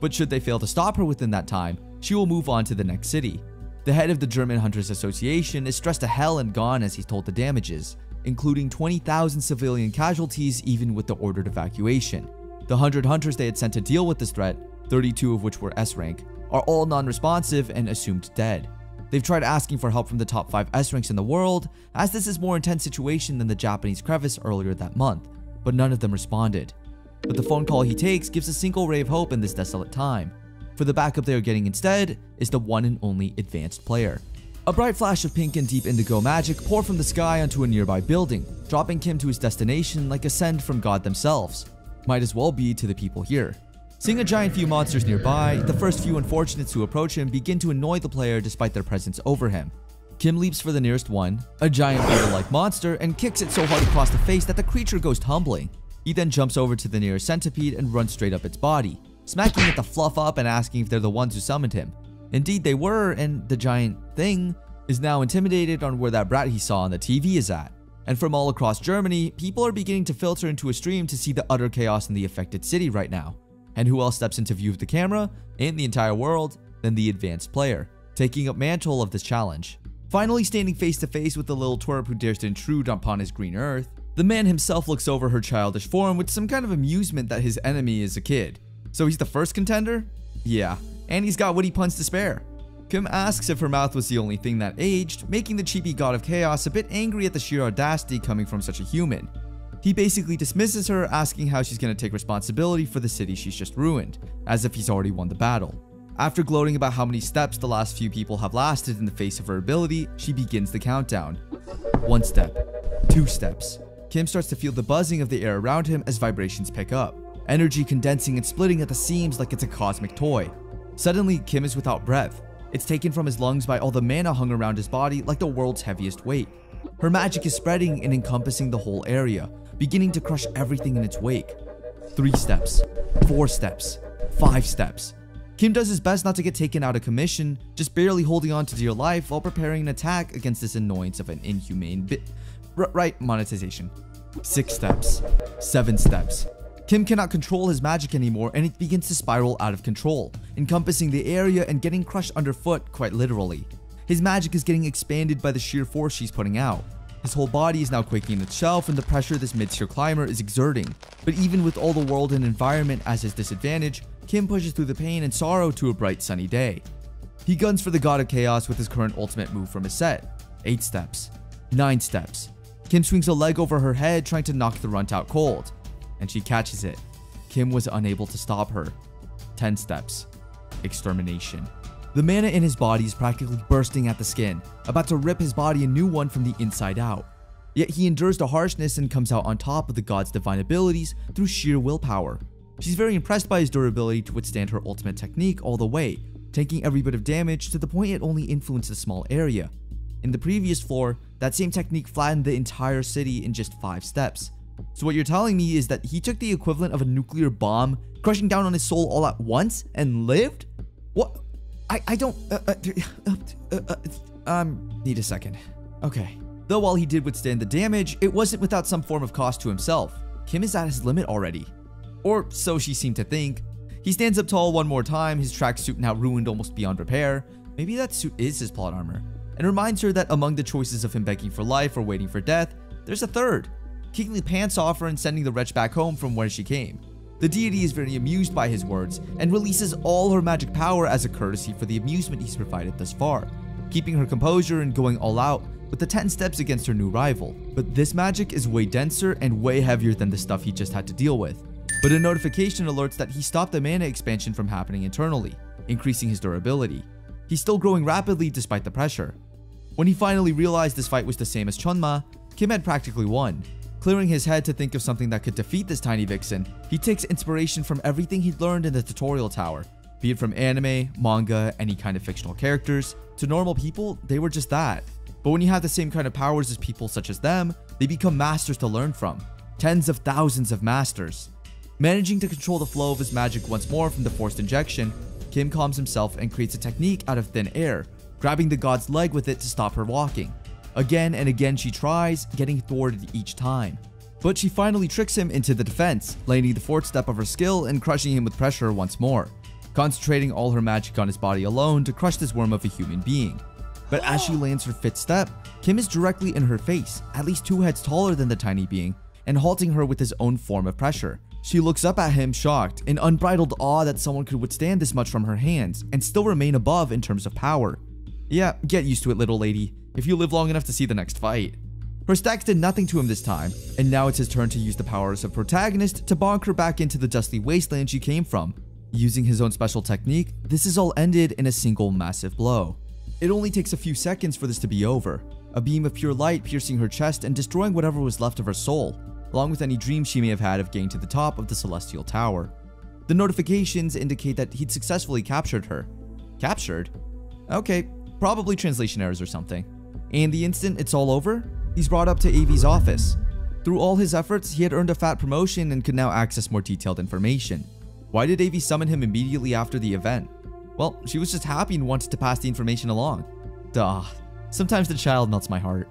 But should they fail to stop her within that time, she will move on to the next city. The head of the German Hunters Association is stressed to hell and gone as he's told the damages, including 20,000 civilian casualties even with the ordered evacuation. The 100 hunters they had sent to deal with this threat, 32 of which were S rank, are all non-responsive and assumed dead. They've tried asking for help from the top 5 S ranks in the world, as this is more intense situation than the Japanese crevice earlier that month, but none of them responded. But the phone call he takes gives a single ray of hope in this desolate time, for the backup they are getting instead is the one and only advanced player. A bright flash of pink and deep indigo magic pour from the sky onto a nearby building, dropping Kim to his destination like a send from God themselves. Might as well be to the people here. Seeing a giant few monsters nearby, the first few unfortunates who approach him begin to annoy the player despite their presence over him. Kim leaps for the nearest one, a giant beetle-like monster, and kicks it so hard across the face that the creature goes tumbling. He then jumps over to the nearest centipede and runs straight up its body, smacking it to fluff up and asking if they're the ones who summoned him. Indeed they were, and the giant thing is now intimidated on where that brat he saw on the TV is at. And from all across Germany, people are beginning to filter into a stream to see the utter chaos in the affected city right now. And who else steps into view of the camera and the entire world than the advanced player, taking up mantle of this challenge. Finally standing face to face with the little twerp who dares to intrude upon his green earth, the man himself looks over her childish form with some kind of amusement that his enemy is a kid. So he's the first contender? Yeah, and he's got witty puns to spare. Kim asks if her mouth was the only thing that aged, making the cheapy god of chaos a bit angry at the sheer audacity coming from such a human. He basically dismisses her, asking how she's going to take responsibility for the city she's just ruined, as if he's already won the battle. After gloating about how many steps the last few people have lasted in the face of her ability, she begins the countdown. One step, two steps. Kim starts to feel the buzzing of the air around him as vibrations pick up, energy condensing and splitting at the seams like it's a cosmic toy. Suddenly, Kim is without breath. It's taken from his lungs by all the mana hung around his body like the world's heaviest weight. Her magic is spreading and encompassing the whole area, beginning to crush everything in its wake. Three steps, four steps, five steps. Kim does his best not to get taken out of commission, just barely holding on to dear life while preparing an attack against this annoyance of an inhumane bit. Right, monetization. Six steps, seven steps. Kim cannot control his magic anymore and it begins to spiral out of control, encompassing the area and getting crushed underfoot quite literally. His magic is getting expanded by the sheer force she's putting out. His whole body is now quaking in itself from the pressure this mid-tier climber is exerting. But even with all the world and environment as his disadvantage, Kim pushes through the pain and sorrow to a bright sunny day. He guns for the God of Chaos with his current ultimate move from his set. 8 steps. 9 steps. Kim swings a leg over her head trying to knock the runt out cold. And she catches it. Kim was unable to stop her. 10 steps. Extermination. The mana in his body is practically bursting at the skin, about to rip his body a new one from the inside out. Yet he endures the harshness and comes out on top of the god's divine abilities through sheer willpower. She's very impressed by his durability to withstand her ultimate technique all the way, taking every bit of damage to the point it only influenced a small area. In the previous floor, that same technique flattened the entire city in just 5 steps. So what you're telling me is that he took the equivalent of a nuclear bomb, crushing down on his soul all at once, and lived? What? I, I don't, uh, uh, uh, uh, um, need a second. Okay. Though while he did withstand the damage, it wasn't without some form of cost to himself. Kim is at his limit already. Or so she seemed to think. He stands up tall one more time, his tracksuit now ruined almost beyond repair. Maybe that suit is his plot armor. And reminds her that among the choices of him begging for life or waiting for death, there's a third. Kicking the pants off her and sending the wretch back home from where she came. The deity is very amused by his words and releases all her magic power as a courtesy for the amusement he's provided thus far, keeping her composure and going all out with the 10 steps against her new rival. But this magic is way denser and way heavier than the stuff he just had to deal with. But a notification alerts that he stopped the mana expansion from happening internally, increasing his durability. He's still growing rapidly despite the pressure. When he finally realized this fight was the same as Chunma, Kim had practically won. Clearing his head to think of something that could defeat this tiny vixen, he takes inspiration from everything he'd learned in the tutorial tower. Be it from anime, manga, any kind of fictional characters, to normal people, they were just that. But when you have the same kind of powers as people such as them, they become masters to learn from. Tens of thousands of masters. Managing to control the flow of his magic once more from the forced injection, Kim calms himself and creates a technique out of thin air, grabbing the god's leg with it to stop her walking. Again and again she tries, getting thwarted each time. But she finally tricks him into the defense, landing the fourth step of her skill and crushing him with pressure once more, concentrating all her magic on his body alone to crush this worm of a human being. But as she lands her fifth step, Kim is directly in her face, at least two heads taller than the tiny being, and halting her with his own form of pressure. She looks up at him shocked, in unbridled awe that someone could withstand this much from her hands and still remain above in terms of power. Yeah, get used to it, little lady if you live long enough to see the next fight. Her stacks did nothing to him this time, and now it's his turn to use the powers of protagonist to bonk her back into the dusty wasteland she came from. Using his own special technique, this is all ended in a single massive blow. It only takes a few seconds for this to be over, a beam of pure light piercing her chest and destroying whatever was left of her soul, along with any dreams she may have had of getting to the top of the Celestial Tower. The notifications indicate that he'd successfully captured her. Captured? Okay, probably translation errors or something. And the instant it's all over, he's brought up to AV's office. Through all his efforts, he had earned a fat promotion and could now access more detailed information. Why did AV summon him immediately after the event? Well, she was just happy and wanted to pass the information along. Duh. Sometimes the child melts my heart.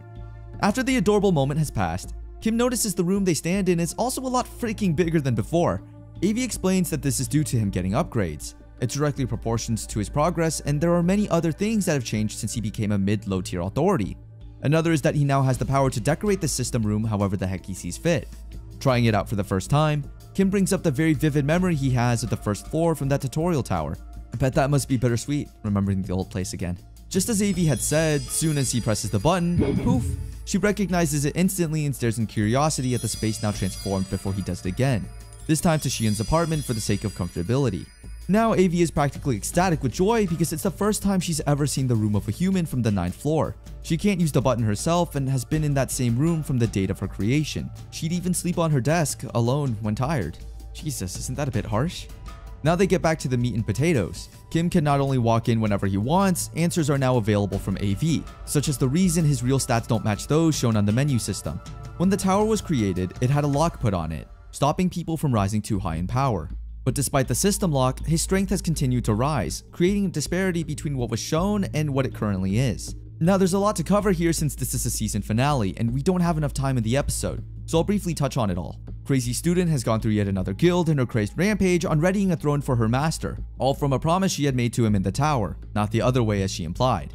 After the adorable moment has passed, Kim notices the room they stand in is also a lot freaking bigger than before. AV explains that this is due to him getting upgrades. It directly proportions to his progress, and there are many other things that have changed since he became a mid-low tier authority. Another is that he now has the power to decorate the system room however the heck he sees fit. Trying it out for the first time, Kim brings up the very vivid memory he has of the first floor from that tutorial tower. I bet that must be bittersweet, remembering the old place again. Just as AV had said, soon as he presses the button, poof, she recognizes it instantly and stares in curiosity at the space now transformed before he does it again, this time to Shion's apartment for the sake of comfortability. Now AV is practically ecstatic with joy because it's the first time she's ever seen the room of a human from the 9th floor. She can't use the button herself and has been in that same room from the date of her creation. She'd even sleep on her desk, alone, when tired. Jesus, isn't that a bit harsh? Now they get back to the meat and potatoes. Kim can not only walk in whenever he wants, answers are now available from AV, such as the reason his real stats don't match those shown on the menu system. When the tower was created, it had a lock put on it, stopping people from rising too high in power. But despite the system lock, his strength has continued to rise, creating a disparity between what was shown and what it currently is. Now there's a lot to cover here since this is a season finale and we don't have enough time in the episode, so I'll briefly touch on it all. Crazy Student has gone through yet another guild in her crazed rampage on readying a throne for her master, all from a promise she had made to him in the tower, not the other way as she implied.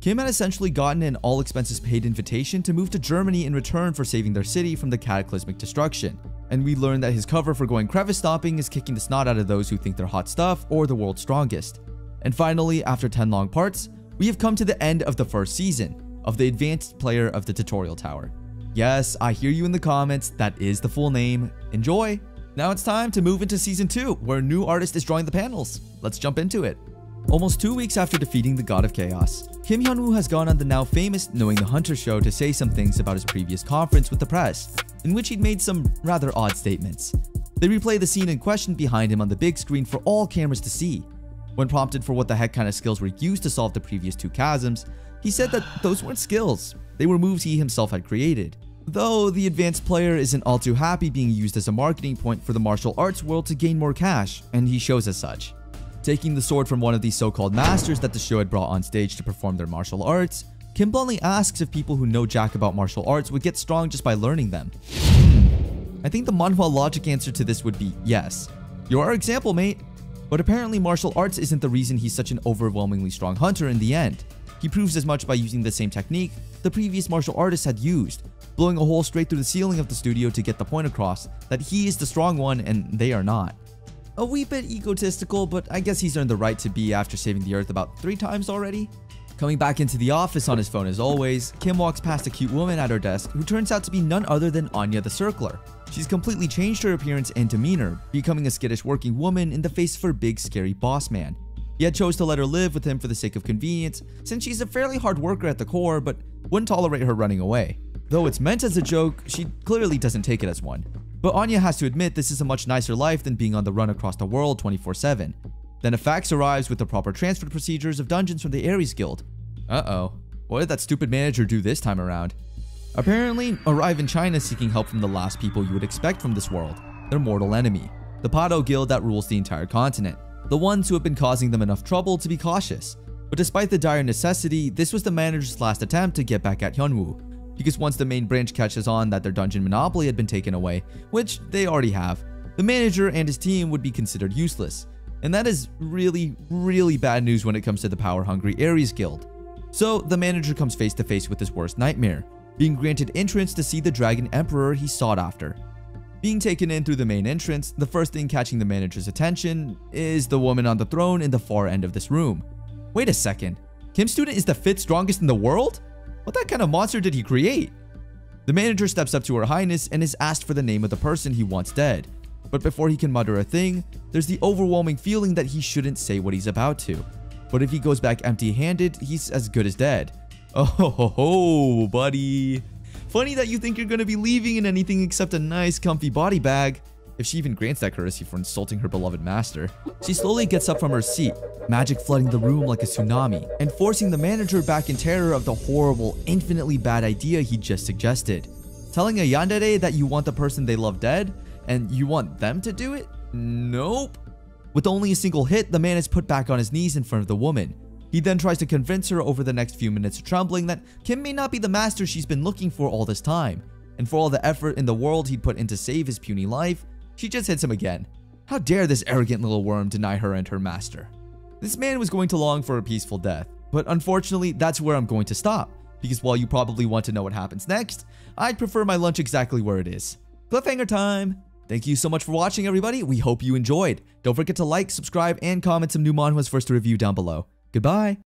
Kim had essentially gotten an all expenses paid invitation to move to Germany in return for saving their city from the cataclysmic destruction, and we learn that his cover for going crevice stomping is kicking the snot out of those who think they're hot stuff or the world's strongest. And finally, after 10 long parts, we have come to the end of the first season of the advanced player of the tutorial tower. Yes, I hear you in the comments, that is the full name. Enjoy! Now it's time to move into season 2, where a new artist is drawing the panels. Let's jump into it. Almost two weeks after defeating the God of Chaos, Kim Hyun-woo has gone on the now famous Knowing the Hunter show to say some things about his previous conference with the press, in which he'd made some rather odd statements. They replay the scene in question behind him on the big screen for all cameras to see. When prompted for what the heck kind of skills were used to solve the previous two chasms, he said that those weren't skills, they were moves he himself had created. Though the advanced player isn't all too happy being used as a marketing point for the martial arts world to gain more cash, and he shows as such. Taking the sword from one of these so-called masters that the show had brought on stage to perform their martial arts, Kim bluntly asks if people who know jack about martial arts would get strong just by learning them. Hmm. I think the manhwa logic answer to this would be yes. You're our example, mate. But apparently martial arts isn't the reason he's such an overwhelmingly strong hunter in the end. He proves as much by using the same technique the previous martial artist had used, blowing a hole straight through the ceiling of the studio to get the point across that he is the strong one and they are not. A wee bit egotistical, but I guess he's earned the right to be after saving the earth about three times already. Coming back into the office on his phone as always, Kim walks past a cute woman at her desk who turns out to be none other than Anya the Circler. She's completely changed her appearance and demeanor, becoming a skittish working woman in the face of her big scary boss man. Yet chose to let her live with him for the sake of convenience, since she's a fairly hard worker at the core but wouldn't tolerate her running away. Though it's meant as a joke, she clearly doesn't take it as one. But Anya has to admit this is a much nicer life than being on the run across the world 24-7. Then a fax arrives with the proper transfer procedures of dungeons from the Ares Guild. Uh-oh. What did that stupid manager do this time around? Apparently, arrive in China seeking help from the last people you would expect from this world, their mortal enemy, the Pado Guild that rules the entire continent, the ones who have been causing them enough trouble to be cautious. But despite the dire necessity, this was the manager's last attempt to get back at Hyunwoo, because once the main branch catches on that their dungeon monopoly had been taken away, which they already have, the manager and his team would be considered useless. And that is really, really bad news when it comes to the power-hungry Ares Guild. So the manager comes face to face with his worst nightmare, being granted entrance to see the Dragon Emperor he sought after. Being taken in through the main entrance, the first thing catching the manager's attention is the woman on the throne in the far end of this room. Wait a second, Kim Student is the fifth strongest in the world? What that kind of monster did he create? The manager steps up to her highness and is asked for the name of the person he wants dead. But before he can mutter a thing, there's the overwhelming feeling that he shouldn't say what he's about to. But if he goes back empty-handed, he's as good as dead. Oh ho ho buddy. Funny that you think you're gonna be leaving in anything except a nice comfy body bag. If she even grants that courtesy for insulting her beloved master. She slowly gets up from her seat, magic flooding the room like a tsunami, and forcing the manager back in terror of the horrible, infinitely bad idea he just suggested. Telling a yandere that you want the person they love dead, and you want them to do it? Nope. With only a single hit, the man is put back on his knees in front of the woman, he then tries to convince her over the next few minutes of trembling that Kim may not be the master she's been looking for all this time. And for all the effort in the world he'd put in to save his puny life, she just hits him again. How dare this arrogant little worm deny her and her master? This man was going to long for a peaceful death, but unfortunately that's where I'm going to stop, because while you probably want to know what happens next, I'd prefer my lunch exactly where it is. Cliffhanger time! Thank you so much for watching everybody, we hope you enjoyed. Don't forget to like, subscribe, and comment some new manhwas for us to review down below. Goodbye.